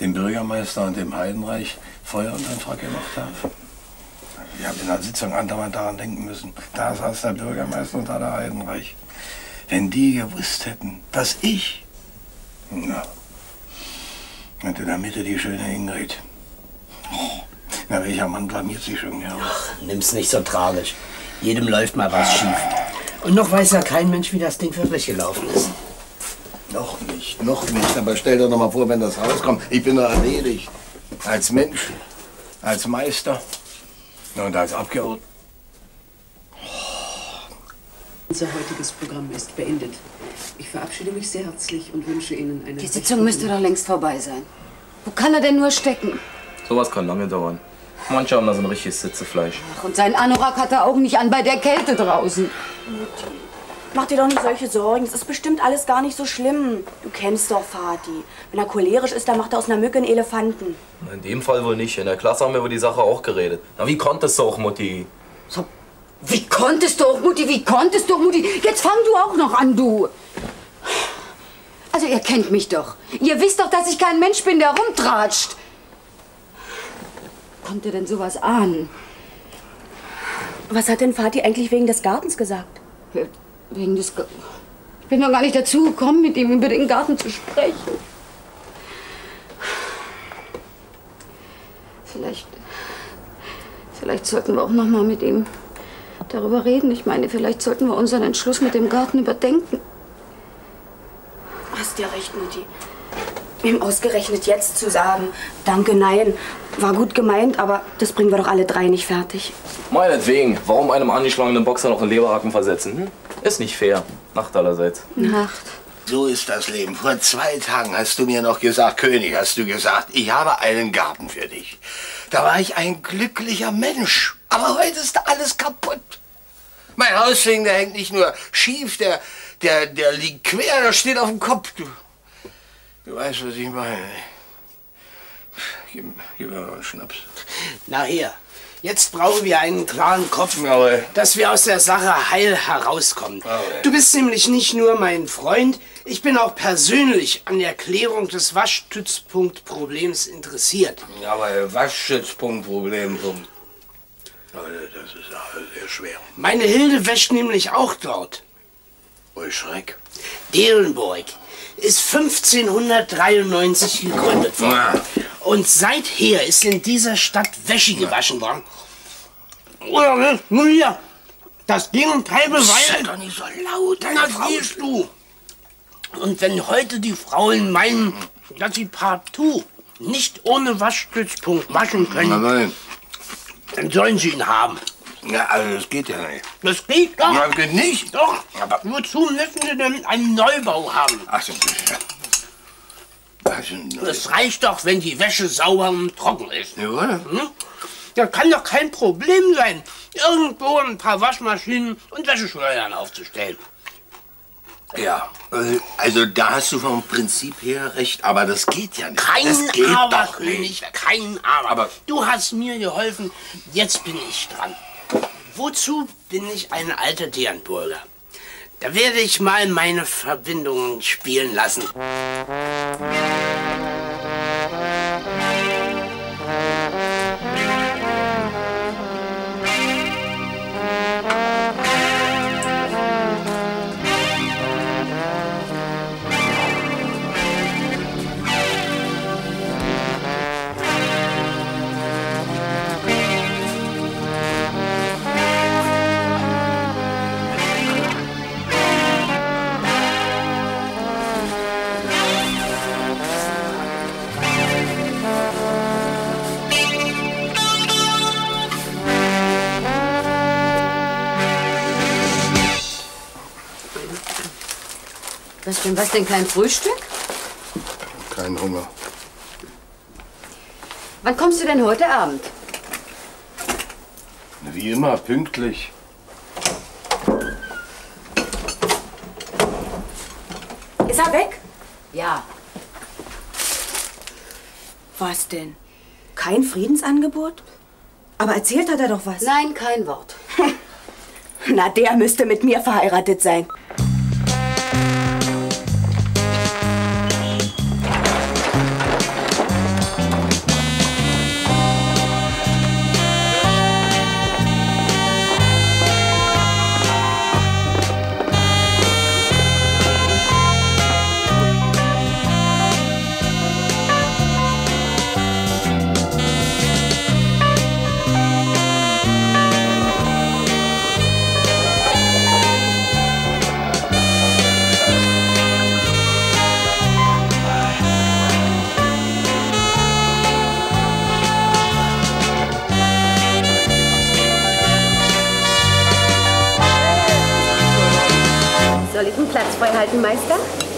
dem Bürgermeister und dem Heidenreich Feuer unter den Frack gemacht habe? Wir haben in der Sitzung andauernd daran denken müssen. Da saß der Bürgermeister und da der Heidenreich. Wenn die gewusst hätten, dass ich... Na, und in der Mitte die schöne Ingrid. Oh, na, welcher Mann blamiert sich schon ja. Nimm's nicht so tragisch. Jedem läuft mal was schief. Und noch weiß ja kein Mensch, wie das Ding wirklich gelaufen ist. Noch nicht, noch nicht. Aber stell dir doch mal vor, wenn das rauskommt. Ich bin doch erledigt. Als Mensch, als Meister und als Abgeordneter. Unser heutiges Programm ist beendet. Ich verabschiede mich sehr herzlich und wünsche Ihnen eine. Die Sitzung müsste doch längst vorbei sein. Wo kann er denn nur stecken? Sowas kann lange dauern. Manche haben da so ein richtiges Sitzefleisch. Ach, und sein Anorak hat er auch nicht an bei der Kälte draußen. Mach dir doch nicht solche Sorgen. Es ist bestimmt alles gar nicht so schlimm. Du kennst doch Vati. Wenn er cholerisch ist, dann macht er aus einer Mücke einen Elefanten. In dem Fall wohl nicht. In der Klasse haben wir über die Sache auch geredet. Na, wie konntest du auch, Mutti? Wie konntest du auch, Mutti? Wie konntest du auch, Mutti? Jetzt fang du auch noch an, du. Also ihr kennt mich doch. Ihr wisst doch, dass ich kein Mensch bin, der rumtratscht. Kommt ihr denn sowas an? Was hat denn Vati eigentlich wegen des Gartens gesagt? Wegen des... Ga ich bin noch gar nicht dazu gekommen, mit ihm über den Garten zu sprechen. Vielleicht... Vielleicht sollten wir auch noch mal mit ihm darüber reden. Ich meine, vielleicht sollten wir unseren Entschluss mit dem Garten überdenken. Hast ja recht, Mutti. Ihm ausgerechnet jetzt zu sagen, danke, nein, war gut gemeint, aber das bringen wir doch alle drei nicht fertig. Meinetwegen. Warum einem angeschlagenen Boxer noch einen Leberhaken versetzen? Hm? Ist nicht fair. Nacht allerseits. Nacht. So ist das Leben. Vor zwei Tagen hast du mir noch gesagt, König, hast du gesagt, ich habe einen Garten für dich. Da war ich ein glücklicher Mensch. Aber heute ist alles kaputt. Mein Hausring, der hängt nicht nur schief, der, der, der liegt quer, der steht auf dem Kopf. Du, du weißt, was ich meine. Gib, gib mir mal einen Schnaps. Na hier, jetzt brauchen wir einen klaren Kopf, Jawohl. dass wir aus der Sache heil herauskommen. Du bist nämlich nicht nur mein Freund, ich bin auch persönlich an der Klärung des Waschstützpunktproblems interessiert. Aber Waschstützpunktproblem, Punkt. Das ist alles sehr schwer. Meine Hilde wäscht nämlich auch dort. Oh, Schreck. Delenburg ist 1593 gegründet worden. Und seither ist in dieser Stadt Wäsche gewaschen worden. Oder nicht? Nun hier, das Gegenteil beweist. Sei doch nicht so laut, Frau siehst du. Und wenn heute die Frauen meinen, dass sie partout nicht ohne Waschstützpunkt waschen können. Dann sollen sie ihn haben. Ja, also das geht ja nicht. Das geht doch. Ja, geht nicht. Doch. Aber wozu müssen sie denn einen Neubau haben? Ach so, ja. Also, Es reicht doch, wenn die Wäsche sauber und trocken ist. Jawohl. Hm? Das kann doch kein Problem sein, irgendwo ein paar Waschmaschinen und Wäscheschleudern aufzustellen. Ja, äh, also da hast du vom Prinzip her recht, aber das geht ja nicht. Kein das geht Aber, doch König, nicht. kein Aber. Du hast mir geholfen, jetzt bin ich dran. Wozu bin ich ein alter Dernburger? Da werde ich mal meine Verbindungen spielen lassen. Was denn, was denn, kein Frühstück? Kein Hunger. Wann kommst du denn heute Abend? Wie immer, pünktlich. Ist er weg? Ja. Was denn? Kein Friedensangebot? Aber erzählt hat er doch was. Nein, kein Wort. <laughs> Na, der müsste mit mir verheiratet sein.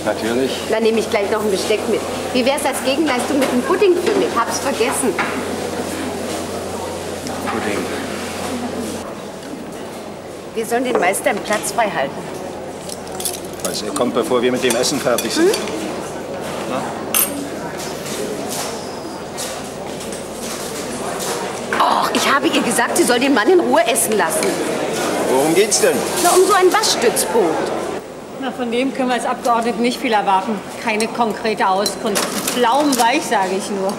Natürlich. Dann nehme ich gleich noch ein Besteck mit. Wie wär's als Gegenleistung mit einem Pudding für mich? Hab's vergessen. Pudding. Wir sollen den Meister einen Platz frei halten. Also, er kommt, bevor wir mit dem Essen fertig sind. Och, ich habe ihr gesagt, sie soll den Mann in Ruhe essen lassen. Worum geht's denn? Na, um so ein Waschstützboot. Na, von dem können wir als Abgeordnete nicht viel erwarten. Keine konkrete Auskunft. Pflaumenweich, sage ich nur.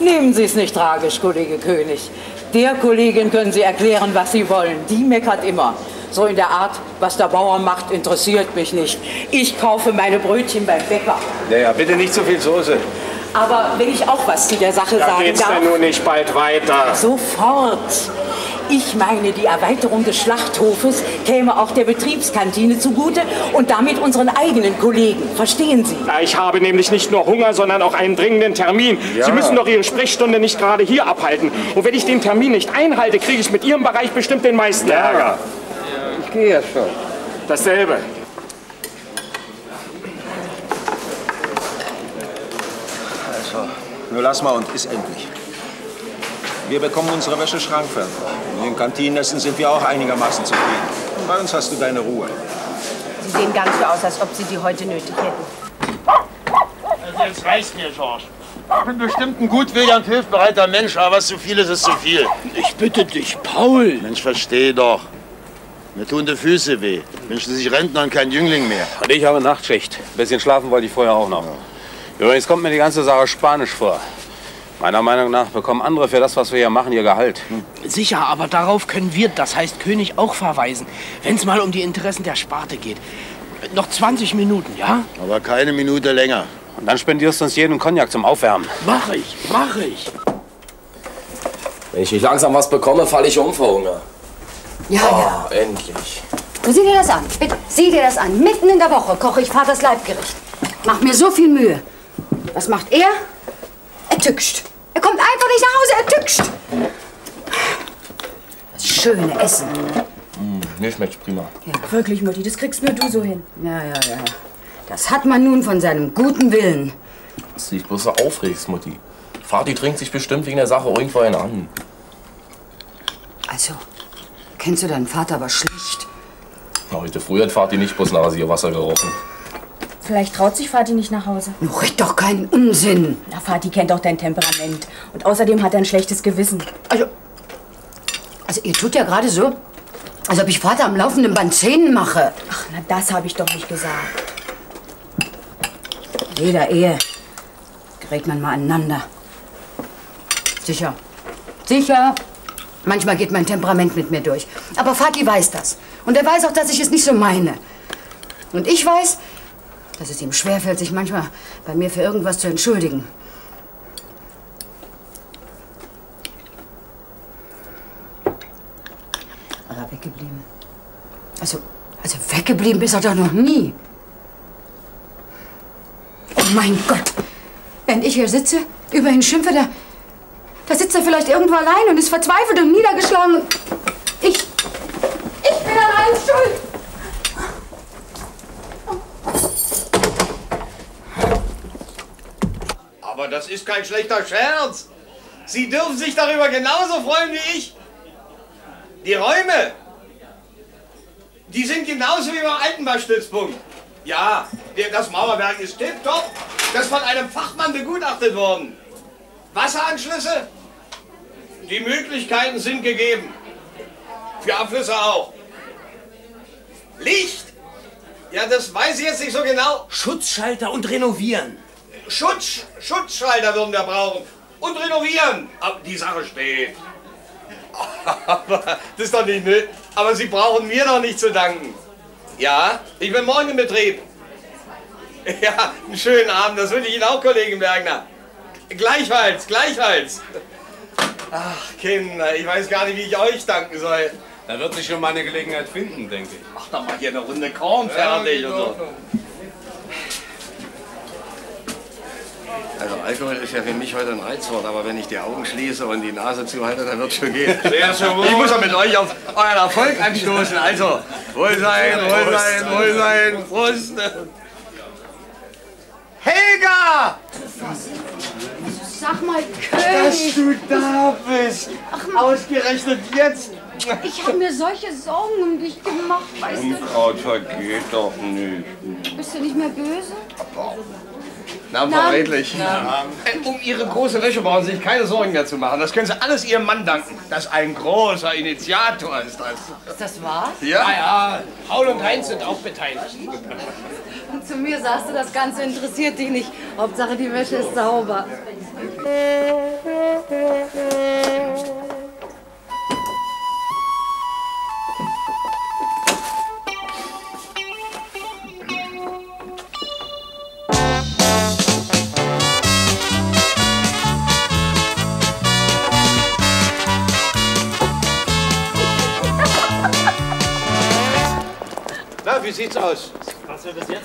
Nehmen Sie es nicht tragisch, Kollege König. Der Kollegin können Sie erklären, was Sie wollen. Die meckert immer. So in der Art, was der Bauer macht, interessiert mich nicht. Ich kaufe meine Brötchen beim Bäcker. Naja, bitte nicht so viel Soße. Aber wenn ich auch was zu der Sache Da sagen geht's darf... denn nun nicht bald weiter. Sofort. Ich meine, die Erweiterung des Schlachthofes käme auch der Betriebskantine zugute und damit unseren eigenen Kollegen. Verstehen Sie? Ich habe nämlich nicht nur Hunger, sondern auch einen dringenden Termin. Ja. Sie müssen doch Ihre Sprechstunde nicht gerade hier abhalten. Und wenn ich den Termin nicht einhalte, kriege ich mit Ihrem Bereich bestimmt den meisten Ärger. Ich gehe ja schon. Dasselbe. Also, nur lass mal und iss endlich. Wir bekommen unsere Wäsche schrankfern. In den Kantinenessen sind wir auch einigermaßen zufrieden. Und bei uns hast du deine Ruhe. Sie sehen gar nicht so aus, als ob Sie die heute nötig hätten. Also jetzt reicht's mir, George. Ich bin bestimmt ein gutwilliger und hilfsbereiter Mensch, aber was zu viel ist, ist zu viel. Ich bitte dich, Paul. Mensch, versteh doch. Mir tun die Füße weh. Ich bin schließlich Rentner und kein Jüngling mehr. Und ich habe Nachtschicht. Ein bisschen schlafen wollte ich vorher auch noch. Übrigens kommt mir die ganze Sache spanisch vor. Meiner Meinung nach bekommen andere für das, was wir hier machen, ihr Gehalt. Sicher, aber darauf können wir, das heißt König, auch verweisen, wenn es mal um die Interessen der Sparte geht. Noch 20 Minuten, ja? Aber keine Minute länger. Und dann spendierst du uns jeden Cognac zum Aufwärmen. Mach ich, mach ich. Wenn ich nicht langsam was bekomme, falle ich um vor Hunger. Ja, ja. Oh, endlich. Und sieh dir das an, bitte. Sieh dir das an. Mitten in der Woche koche ich Vaters Leibgericht. Mach mir so viel Mühe. Was macht er? Er tückscht. Er kommt einfach nicht nach Hause, er tückscht. Das schöne Essen. Mm, mir schmeckt's prima. Wirklich, Mutti, das kriegst nur du so hin. Ja, ja, ja. Das hat man nun von seinem guten Willen. Dass du dich bloß so aufregst, Mutti. Vati trinkt sich bestimmt wegen der Sache irgendwo einen an. Also, kennst du deinen Vater aber schlecht. Heute früh hat Vati nicht bloß nach Rasierwasser gerochen. Vielleicht traut sich Vati nicht nach Hause. Du red doch keinen Unsinn. Na, Vati kennt doch dein Temperament. Und außerdem hat er ein schlechtes Gewissen. Also, also ihr tut ja gerade so, als ob ich Vater am laufenden Band Zähnen mache. Ach, na, das habe ich doch nicht gesagt. Jeder Ehe gerät man mal aneinander. Sicher. Sicher. Manchmal geht mein Temperament mit mir durch. Aber Vati weiß das. Und er weiß auch, dass ich es nicht so meine. Und ich weiß, dass es ihm schwerfällt, sich manchmal bei mir für irgendwas zu entschuldigen. Aber weggeblieben. Also, also weggeblieben bist er doch noch nie. Oh mein Gott! Wenn ich hier sitze, über ihn schimpfe, da, da sitzt er vielleicht irgendwo allein und ist verzweifelt und niedergeschlagen. Ich, ich bin allein schuld. Aber das ist kein schlechter Scherz. Sie dürfen sich darüber genauso freuen wie ich. Die Räume, die sind genauso wie beim alten Waschstützpunkt. Ja, das Mauerwerk ist tipptopp. Das ist von einem Fachmann begutachtet worden. Wasseranschlüsse? Die Möglichkeiten sind gegeben. Für Abflüsse auch. Licht? Ja, das weiß ich jetzt nicht so genau. Schutzschalter und renovieren. Schutz, Schutzschalter würden wir brauchen. Und renovieren. Aber die Sache steht. Aber das ist doch nicht nötig. Aber Sie brauchen mir doch nicht zu danken. Ja, ich bin morgen im Betrieb. <laughs> Ja, einen schönen Abend. Das wünsche ich Ihnen auch, Kollegen Bergner. Gleichfalls, gleichfalls. Ach, Kinder, ich weiß gar nicht, wie ich euch danken soll. Da wird sich schon mal eine Gelegenheit finden, denke ich. Mach doch mal hier eine Runde Korn fertig Ja, und so. Also Alkohol ist ja für mich heute ein Reizwort, aber wenn ich die Augen schließe und die Nase zuhalte, dann wird schon gehen. Sehr schon wohl. Ich muss doch mit euch auf euren Erfolg anstoßen. Also, Wohlsein, Wohlsein, Wohlsein, Prost. Helga! Sag mal, Dass König. du da bist. Ausgerechnet jetzt. Ich habe mir solche Sorgen um dich gemacht, weißt du? Unkraut vergeht doch nicht. Bist du nicht mehr böse? Na, Frau Redlich. Äh, Um Ihre große Wäsche brauchen Sie sich keine Sorgen mehr zu machen. Das können Sie alles Ihrem Mann danken. Das ist ein großer Initiator ist das. Ist das wahr? Ja? Ja, ja, Paul und Heinz sind auch beteiligt. Und zu mir sagst du, das Ganze interessiert dich nicht. Hauptsache, die Wäsche ist sauber.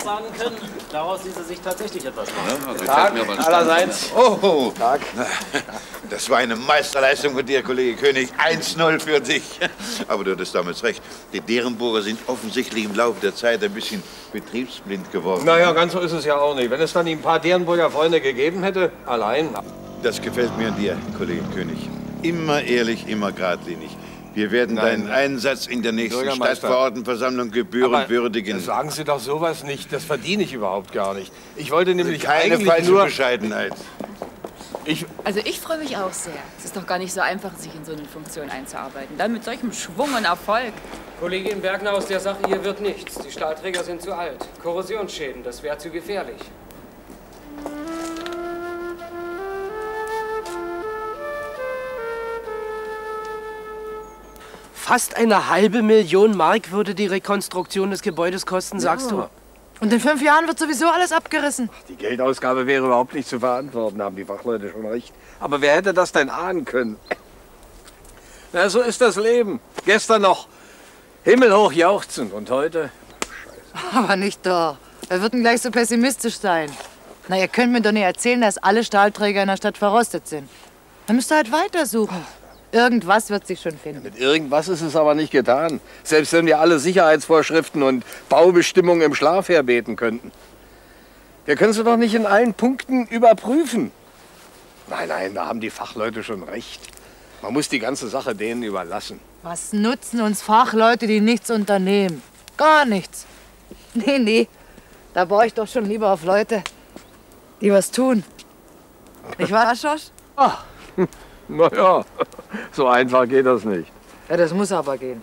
Jetzt sagen können, daraus ließe sich tatsächlich etwas machen. also Tag, allerseits. Oh, Tag. <laughs> Das war eine Meisterleistung von dir, Kollege König. 1-0 für dich. <laughs> Aber du hattest damals recht. Die Derenburger sind offensichtlich im Laufe der Zeit ein bisschen betriebsblind geworden. Naja, ganz so ist es ja auch nicht. Wenn es dann ein paar Derenburger Freunde gegeben hätte, allein. Das gefällt mir an dir, Kollege König. Immer ehrlich, immer geradlinig. Wir werden Nein. deinen Einsatz in der nächsten. Stadtverordnetenversammlung gebührend würdigen. Sagen Sie doch sowas nicht. Das verdiene ich überhaupt gar nicht. Ich wollte nämlich Keine eigentlich falsche nur... Bescheidenheit. Ich, Also ich freue mich auch sehr. Es ist doch gar nicht so einfach, sich in so eine Funktion einzuarbeiten. Dann mit solchem Schwung und Erfolg. Kollegin Bergner, aus der Sache hier wird nichts. Die Stahlträger sind zu alt. Korrosionsschäden, das wäre zu gefährlich. Fast eine halbe Million Mark würde die Rekonstruktion des Gebäudes kosten, sagst du? Und in fünf Jahren wird sowieso alles abgerissen. die Geldausgabe wäre überhaupt nicht zu verantworten, haben die Fachleute schon recht. Aber wer hätte das denn ahnen können? <laughs> Na, so ist das Leben. Gestern noch himmelhoch jauchzend und heute... <laughs> Aber nicht doch. Wer wird denn gleich so pessimistisch sein? Na, ihr könnt mir doch nicht erzählen, dass alle Stahlträger in der Stadt verrostet sind. Dann müsst ihr halt weitersuchen. Irgendwas wird sich schon finden. Mit irgendwas ist es aber nicht getan. Selbst wenn wir alle Sicherheitsvorschriften und Baubestimmungen im Schlaf herbeten könnten. Wir können sie doch nicht in allen Punkten überprüfen. Nein, nein, da haben die Fachleute schon recht. Man muss die ganze Sache denen überlassen. Was nutzen uns Fachleute, die nichts unternehmen? Gar nichts. Nee, nee. Da baue ich doch schon lieber auf Leute, die was tun. Nicht wahr, Schosch? Ach, naja, so einfach geht das nicht. Ja, das muss aber gehen.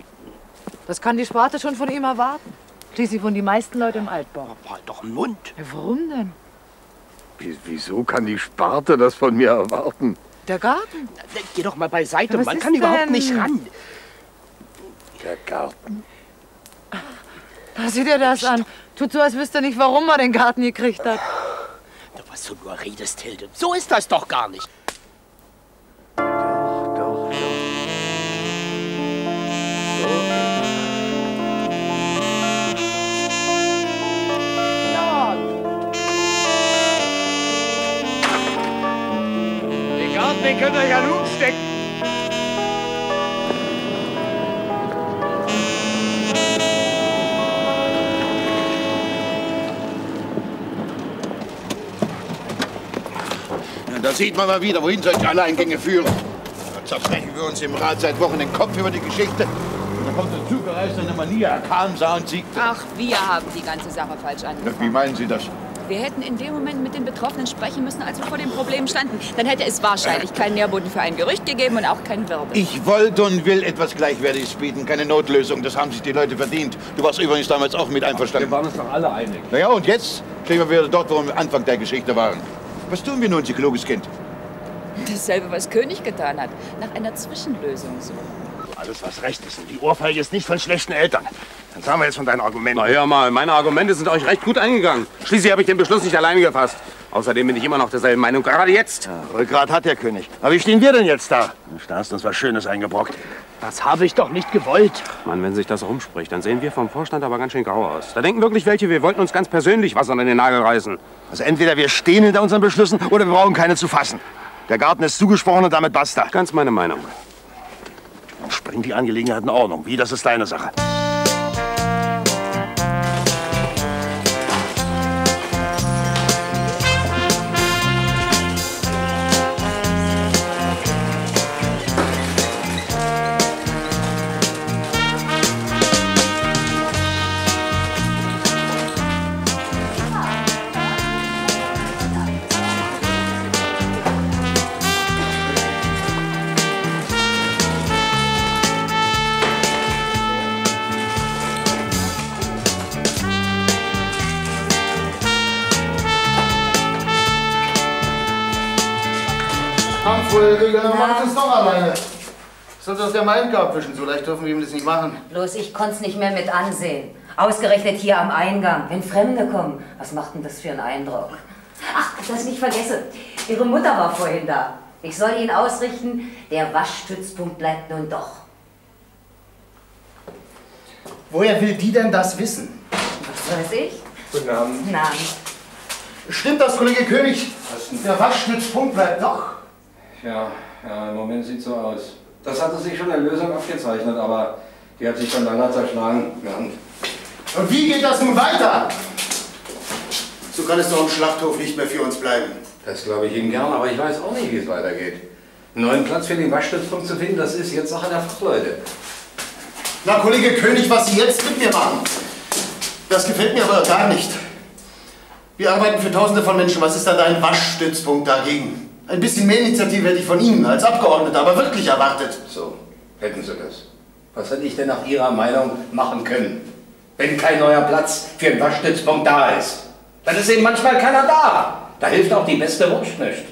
Das kann die Sparte schon von ihm erwarten. Schließlich von die meisten Leute im Altbau. Halt doch den Mund. Ja, warum denn? Wie, wieso kann die Sparte das von mir erwarten? Der Garten. Geh doch mal beiseite, Ja, man kann überhaupt denn? nicht ran. Der Garten. Da sieht ihr das an. Tut so, als wüsste er nicht, warum er den Garten gekriegt hat. Was du nur redest, Hilde. So ist das doch gar nicht. Könnt ihr euch an da sieht man mal wieder, wohin solche Alleingänge führen. Da zerbrechen wir uns im Rat seit Wochen den Kopf über die Geschichte. Und da kommt der zugereiste Manier, er kam, sah und siegte. Ach, wir haben die ganze Sache falsch Na, angefangen. Wie meinen Sie das? Wir hätten in dem Moment mit den Betroffenen sprechen müssen, als wir vor dem Problem standen. Dann hätte es wahrscheinlich keinen Nährboden für ein Gerücht gegeben und auch keinen Wirbel. Ich wollte und will etwas Gleichwertiges bieten, keine Notlösung. Das haben sich die Leute verdient. Du warst übrigens damals auch mit einverstanden. Wir waren uns doch alle einig. Naja, und jetzt stehen wir wieder dort, wo wir am Anfang der Geschichte waren. Was tun wir nun, Sie kluges Kind? Dasselbe, was König getan hat. Nach einer Zwischenlösung suchen. Alles, was recht ist. Und die Ohrfeige ist nicht von schlechten Eltern. Dann sagen wir jetzt von deinen Argumenten. Na hör mal, meine Argumente sind euch recht gut eingegangen. Schließlich habe ich den Beschluss nicht alleine gefasst. Außerdem bin ich immer noch derselben Meinung, gerade jetzt. Rückgrat hat der König. Aber wie stehen wir denn jetzt da? Da hast du uns was Schönes eingebrockt. Das habe ich doch nicht gewollt. Mann, wenn sich das rumspricht, dann sehen wir vom Vorstand aber ganz schön grau aus. Da denken wirklich welche, wir wollten uns ganz persönlich was an den Nagel reißen. Also entweder wir stehen hinter unseren Beschlüssen oder wir brauchen keine zu fassen. Der Garten ist zugesprochen und damit basta. Ganz meine Meinung. Bring die Angelegenheit in Ordnung. Wie, das ist deine Sache. Fuldiger, wir machen es doch alleine. Soll doch der Mainke abwischen, so leicht dürfen wir ihm das nicht machen. Bloß ich konnte es nicht mehr mit ansehen. Ausgerechnet hier am Eingang. Wenn Fremde kommen, was macht denn das für einen Eindruck? Ach, dass ich nicht vergesse. Ihre Mutter war vorhin da. Ich soll Ihnen ausrichten, der Waschstützpunkt bleibt nun doch. Woher will die denn das wissen? Was weiß ich? Guten Abend. Na, Stimmt das, Kollege König? Der Waschstützpunkt bleibt doch. Ja, ja, im Moment sieht so aus. Das hatte sich schon eine Lösung abgezeichnet, aber die hat sich schon lange zerschlagen. Bernd. Und wie geht das nun weiter? So kann es doch im Schlachthof nicht mehr für uns bleiben. Das glaube ich Ihnen gern, aber ich weiß auch nicht, wie es weitergeht. Einen neuen Platz für den Waschstützpunkt zu finden, das ist jetzt Sache der Fachleute. Na, Kollege König, was Sie jetzt mit mir machen, das gefällt mir aber gar nicht. Wir arbeiten für Tausende von Menschen. Was ist da dein Waschstützpunkt dagegen? Ein bisschen mehr Initiative hätte ich von Ihnen als Abgeordneter aber wirklich erwartet. So, hätten Sie das. Was hätte ich denn nach Ihrer Meinung machen können, wenn kein neuer Platz für einen Waschstützpunkt da ist? Dann ist eben manchmal keiner da. Da hilft auch die beste Wurst nicht.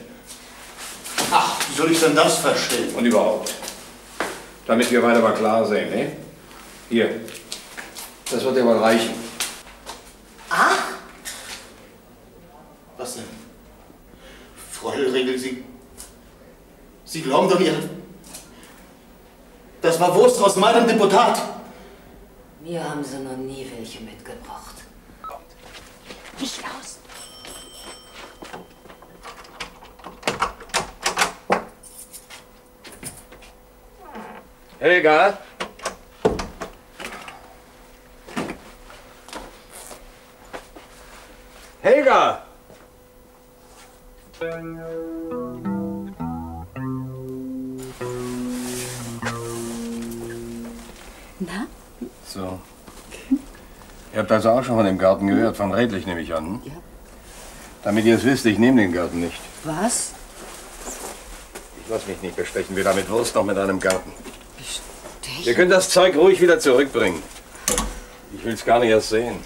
Ach, wie soll ich denn das verstehen? Und überhaupt. Damit wir beide mal klar sehen, ne? Hier. Das wird dir wohl reichen. Ach? Was denn? Frau Hellregel, Sie. Sie glauben doch nicht. Das war Wurst aus meinem Deputat. mir haben sie noch nie welche mitgebracht. Nicht aus. Helga? Helga! Na? So. Ihr habt also auch schon von dem Garten gehört, von Redlich nehme ich an. hm? Ja. Damit ihr es wisst, ich nehme den Garten nicht. Was? Ich lass mich nicht bestechen, weder mit Wurst noch mit einem Garten. Ihr könnt das Zeug ruhig wieder zurückbringen. Ich will es gar nicht erst sehen.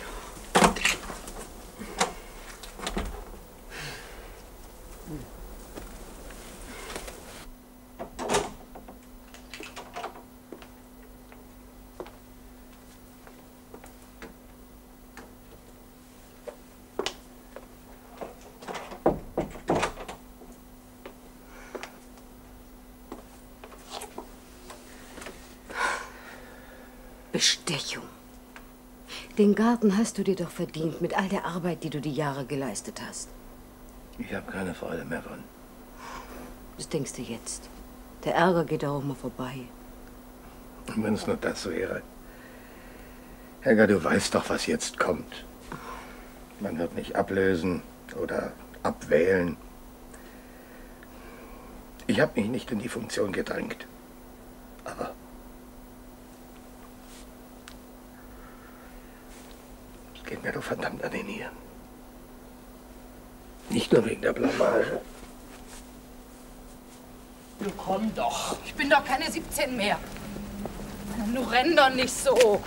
Bestechung. Den Garten hast du dir doch verdient mit all der Arbeit, die du die Jahre geleistet hast. Ich habe keine Freude mehr von. Was denkst du jetzt? Der Ärger geht auch mal vorbei. Und wenn es nur das wäre. Helga, du weißt doch, was jetzt kommt. Man wird mich ablösen oder abwählen. Ich habe mich nicht in die Funktion gedrängt. Aber geht mir doch verdammt an den Nieren. Nicht nur wegen der Blamage. Du komm doch. Ich bin doch keine 17 mehr. Du renn doch nicht so.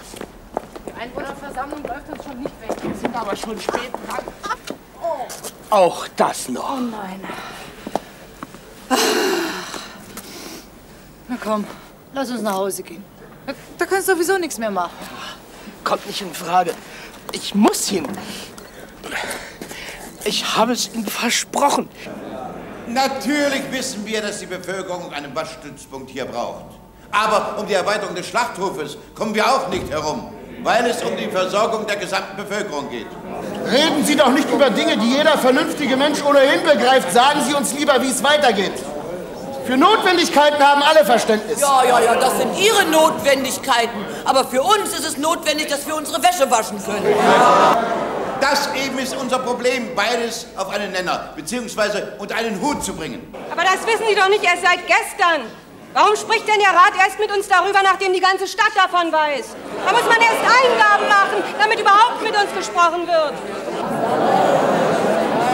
Die Einwohnerversammlung läuft uns schon nicht weg. Wir sind aber schon spät dran. Oh. Auch das noch. Oh nein. Na komm, lass uns nach Hause gehen. Da kannst du sowieso nichts mehr machen. Kommt nicht in Frage. Ich muss hin. Ich habe es Ihnen versprochen. Natürlich wissen wir, dass die Bevölkerung einen Waschstützpunkt hier braucht. Aber um die Erweiterung des Schlachthofes kommen wir auch nicht herum, weil es um die Versorgung der gesamten Bevölkerung geht. Reden Sie doch nicht über Dinge, die jeder vernünftige Mensch ohnehin begreift. Sagen Sie uns lieber, wie es weitergeht. Für Notwendigkeiten haben alle Verständnis. Ja, ja, ja, das sind Ihre Notwendigkeiten. Aber für uns ist es notwendig, dass wir unsere Wäsche waschen können. Das eben ist unser Problem, beides auf einen Nenner, beziehungsweise unter einen Hut zu bringen. Aber das wissen Sie doch nicht erst seit gestern. Warum spricht denn der Rat erst mit uns darüber, nachdem die ganze Stadt davon weiß? Da muss man erst Eingaben machen, damit überhaupt mit uns gesprochen wird.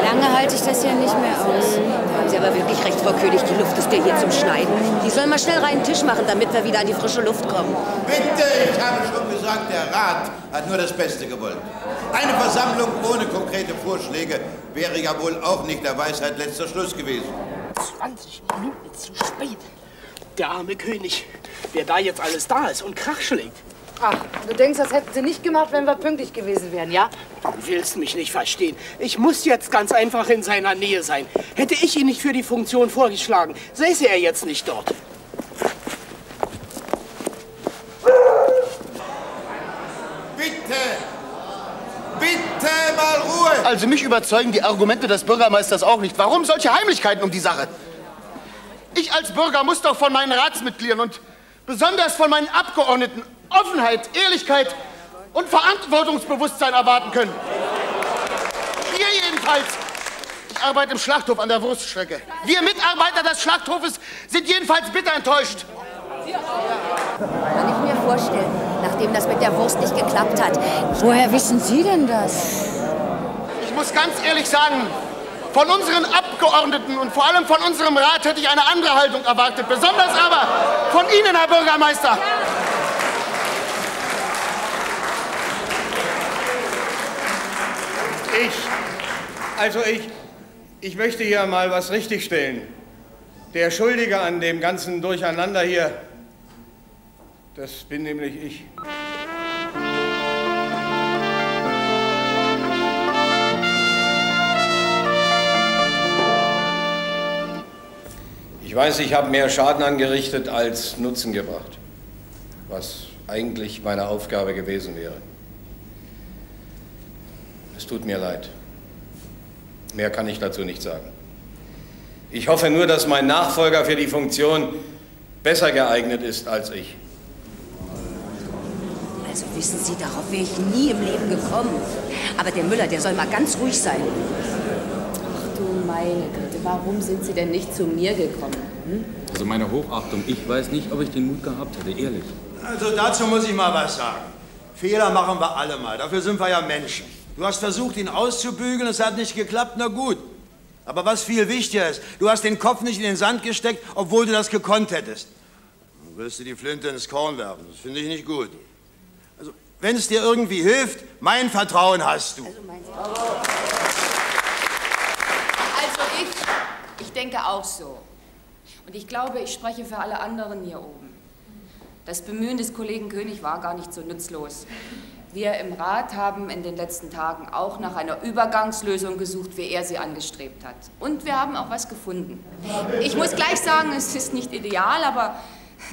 Lange halte ich das ja nicht mehr aus. Haben Sie aber wirklich recht, Frau König. Die Luft ist ja hier zum Schneiden. Die sollen mal schnell reinen Tisch machen, damit wir wieder an die frische Luft kommen. Bitte, ich habe schon gesagt, der Rat hat nur das Beste gewollt. Eine Versammlung ohne konkrete Vorschläge wäre ja wohl auch nicht der Weisheit letzter Schluss gewesen. 20 Minuten zu spät. Der arme König, wer da jetzt alles da ist und Krach schlägt. Ach, du denkst, das hätten sie nicht gemacht, wenn wir pünktlich gewesen wären, ja? Du willst mich nicht verstehen. Ich muss jetzt ganz einfach in seiner Nähe sein. Hätte ich ihn nicht für die Funktion vorgeschlagen, säße er jetzt nicht dort. Bitte! Bitte mal Ruhe! Also mich überzeugen die Argumente des Bürgermeisters auch nicht. Warum solche Heimlichkeiten um die Sache? Ich als Bürger muss doch von meinen Ratsmitgliedern und besonders von meinen Abgeordneten Offenheit, Ehrlichkeit und Verantwortungsbewusstsein erwarten können. Ihr jedenfalls. Ich arbeite im Schlachthof an der Wurststrecke. Wir Mitarbeiter des Schlachthofes sind jedenfalls bitter enttäuscht. Kann ich mir vorstellen, nachdem das mit der Wurst nicht geklappt hat. Woher wissen Sie denn das? Ich muss ganz ehrlich sagen, von unseren Abgeordneten und vor allem von unserem Rat hätte ich eine andere Haltung erwartet. Besonders aber von Ihnen, Herr Bürgermeister. Ich, also ich, ich möchte hier mal was richtigstellen. Der Schuldige an dem ganzen Durcheinander hier, das bin nämlich ich. Ich weiß, ich habe mehr Schaden angerichtet als Nutzen gebracht, was eigentlich meine Aufgabe gewesen wäre. Es tut mir leid. Mehr kann ich dazu nicht sagen. Ich hoffe nur, dass mein Nachfolger für die Funktion besser geeignet ist als ich. Also wissen Sie, darauf wäre ich nie im Leben gekommen. Aber der Müller, der soll mal ganz ruhig sein. Ach du meine Güte, warum sind Sie denn nicht zu mir gekommen? Hm? Also meine Hochachtung, ich weiß nicht, ob ich den Mut gehabt hätte, ehrlich. Also dazu muss ich mal was sagen. Fehler machen wir alle mal, dafür sind wir ja Menschen. Du hast versucht, ihn auszubügeln, es hat nicht geklappt, na gut. Aber was viel wichtiger ist, du hast den Kopf nicht in den Sand gesteckt, obwohl du das gekonnt hättest. Du willst du die Flinte ins Korn werfen, das finde ich nicht gut. Also, wenn es dir irgendwie hilft, mein Vertrauen hast du. Also ich, ich denke auch so. Und ich glaube, ich spreche für alle anderen hier oben. Das Bemühen des Kollegen König war gar nicht so nutzlos. Wir im Rat haben in den letzten Tagen auch nach einer Übergangslösung gesucht, wie er sie angestrebt hat. Und wir haben auch was gefunden. Ich muss gleich sagen, es ist nicht ideal, aber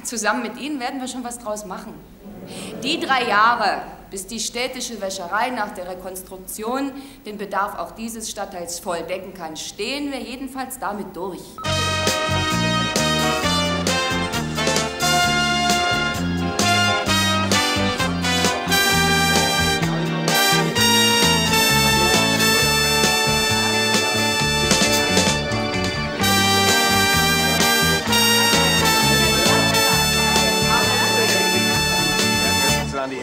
zusammen mit Ihnen werden wir schon was draus machen. Die drei Jahre, bis die städtische Wäscherei nach der Rekonstruktion den Bedarf auch dieses Stadtteils voll decken kann, stehen wir jedenfalls damit durch.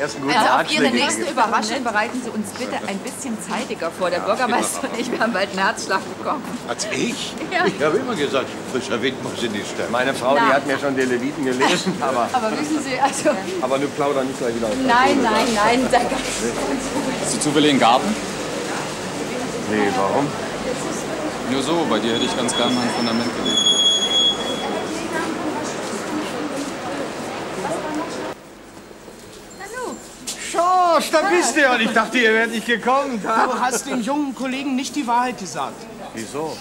Ersten guten Also auf Ratschläge Ihre nächste gegeben. Überraschung bereiten Sie uns bitte ein bisschen zeitiger vor. Der Bürgermeister und ich, wir haben bald einen Herzschlag bekommen. Als ich? Ja. Ich habe immer gesagt, frischer Wind muss in die Stadt. Meine Frau, Na. die hat mir schon die Leviten gelesen, <laughs> aber... Aber wissen Sie, also... Aber du plauder nicht gleich wieder. Nein, nein, nein, sei ganz Hast du zufällig einen Garten? Nee, warum? Nur so, bei dir hätte ich ganz gern mal ein Fundament gelegt. Schorsch, da bist du ja. Und ich dachte, ihr wärt nicht gekommen. Du hast dem jungen Kollegen nicht die Wahrheit gesagt. Wieso?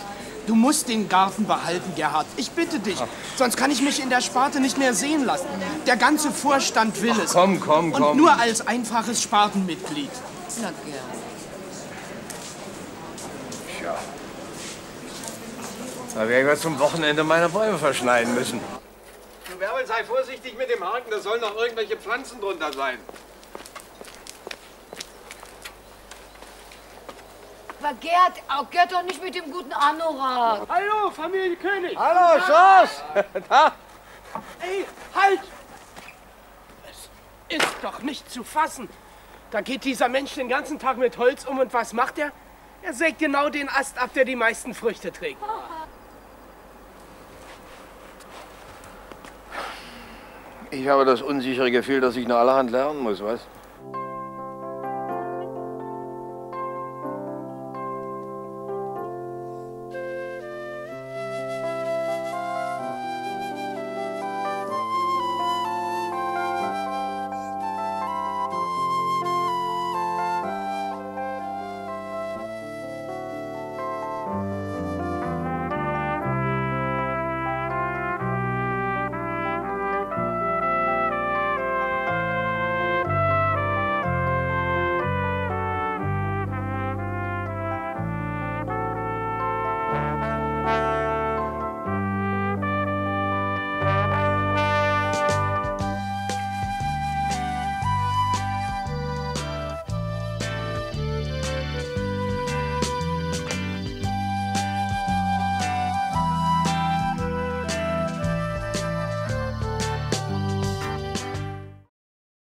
Du musst den Garten behalten, Gerhard. Ich bitte dich. Sonst kann ich mich in der Sparte nicht mehr sehen lassen. Der ganze Vorstand will es. komm, komm, Und komm. nur als einfaches Spartenmitglied. Na, Gerhard. Tja. Da werden wir zum Wochenende meine Bäume verschneiden müssen. Du Bärbel, sei vorsichtig mit dem Haken, da sollen noch irgendwelche Pflanzen drunter sein. Aber Gerd, auch Gerd doch nicht mit dem guten Anorak. Hallo, Familie König. Hallo, Chance. <laughs> Da. Ey, halt! Es ist doch nicht zu fassen. Da geht dieser Mensch den ganzen Tag mit Holz um und was macht er? Er sägt genau den Ast ab, der die meisten Früchte trägt. Ich habe das unsichere Gefühl, dass ich noch allerhand lernen muss, was?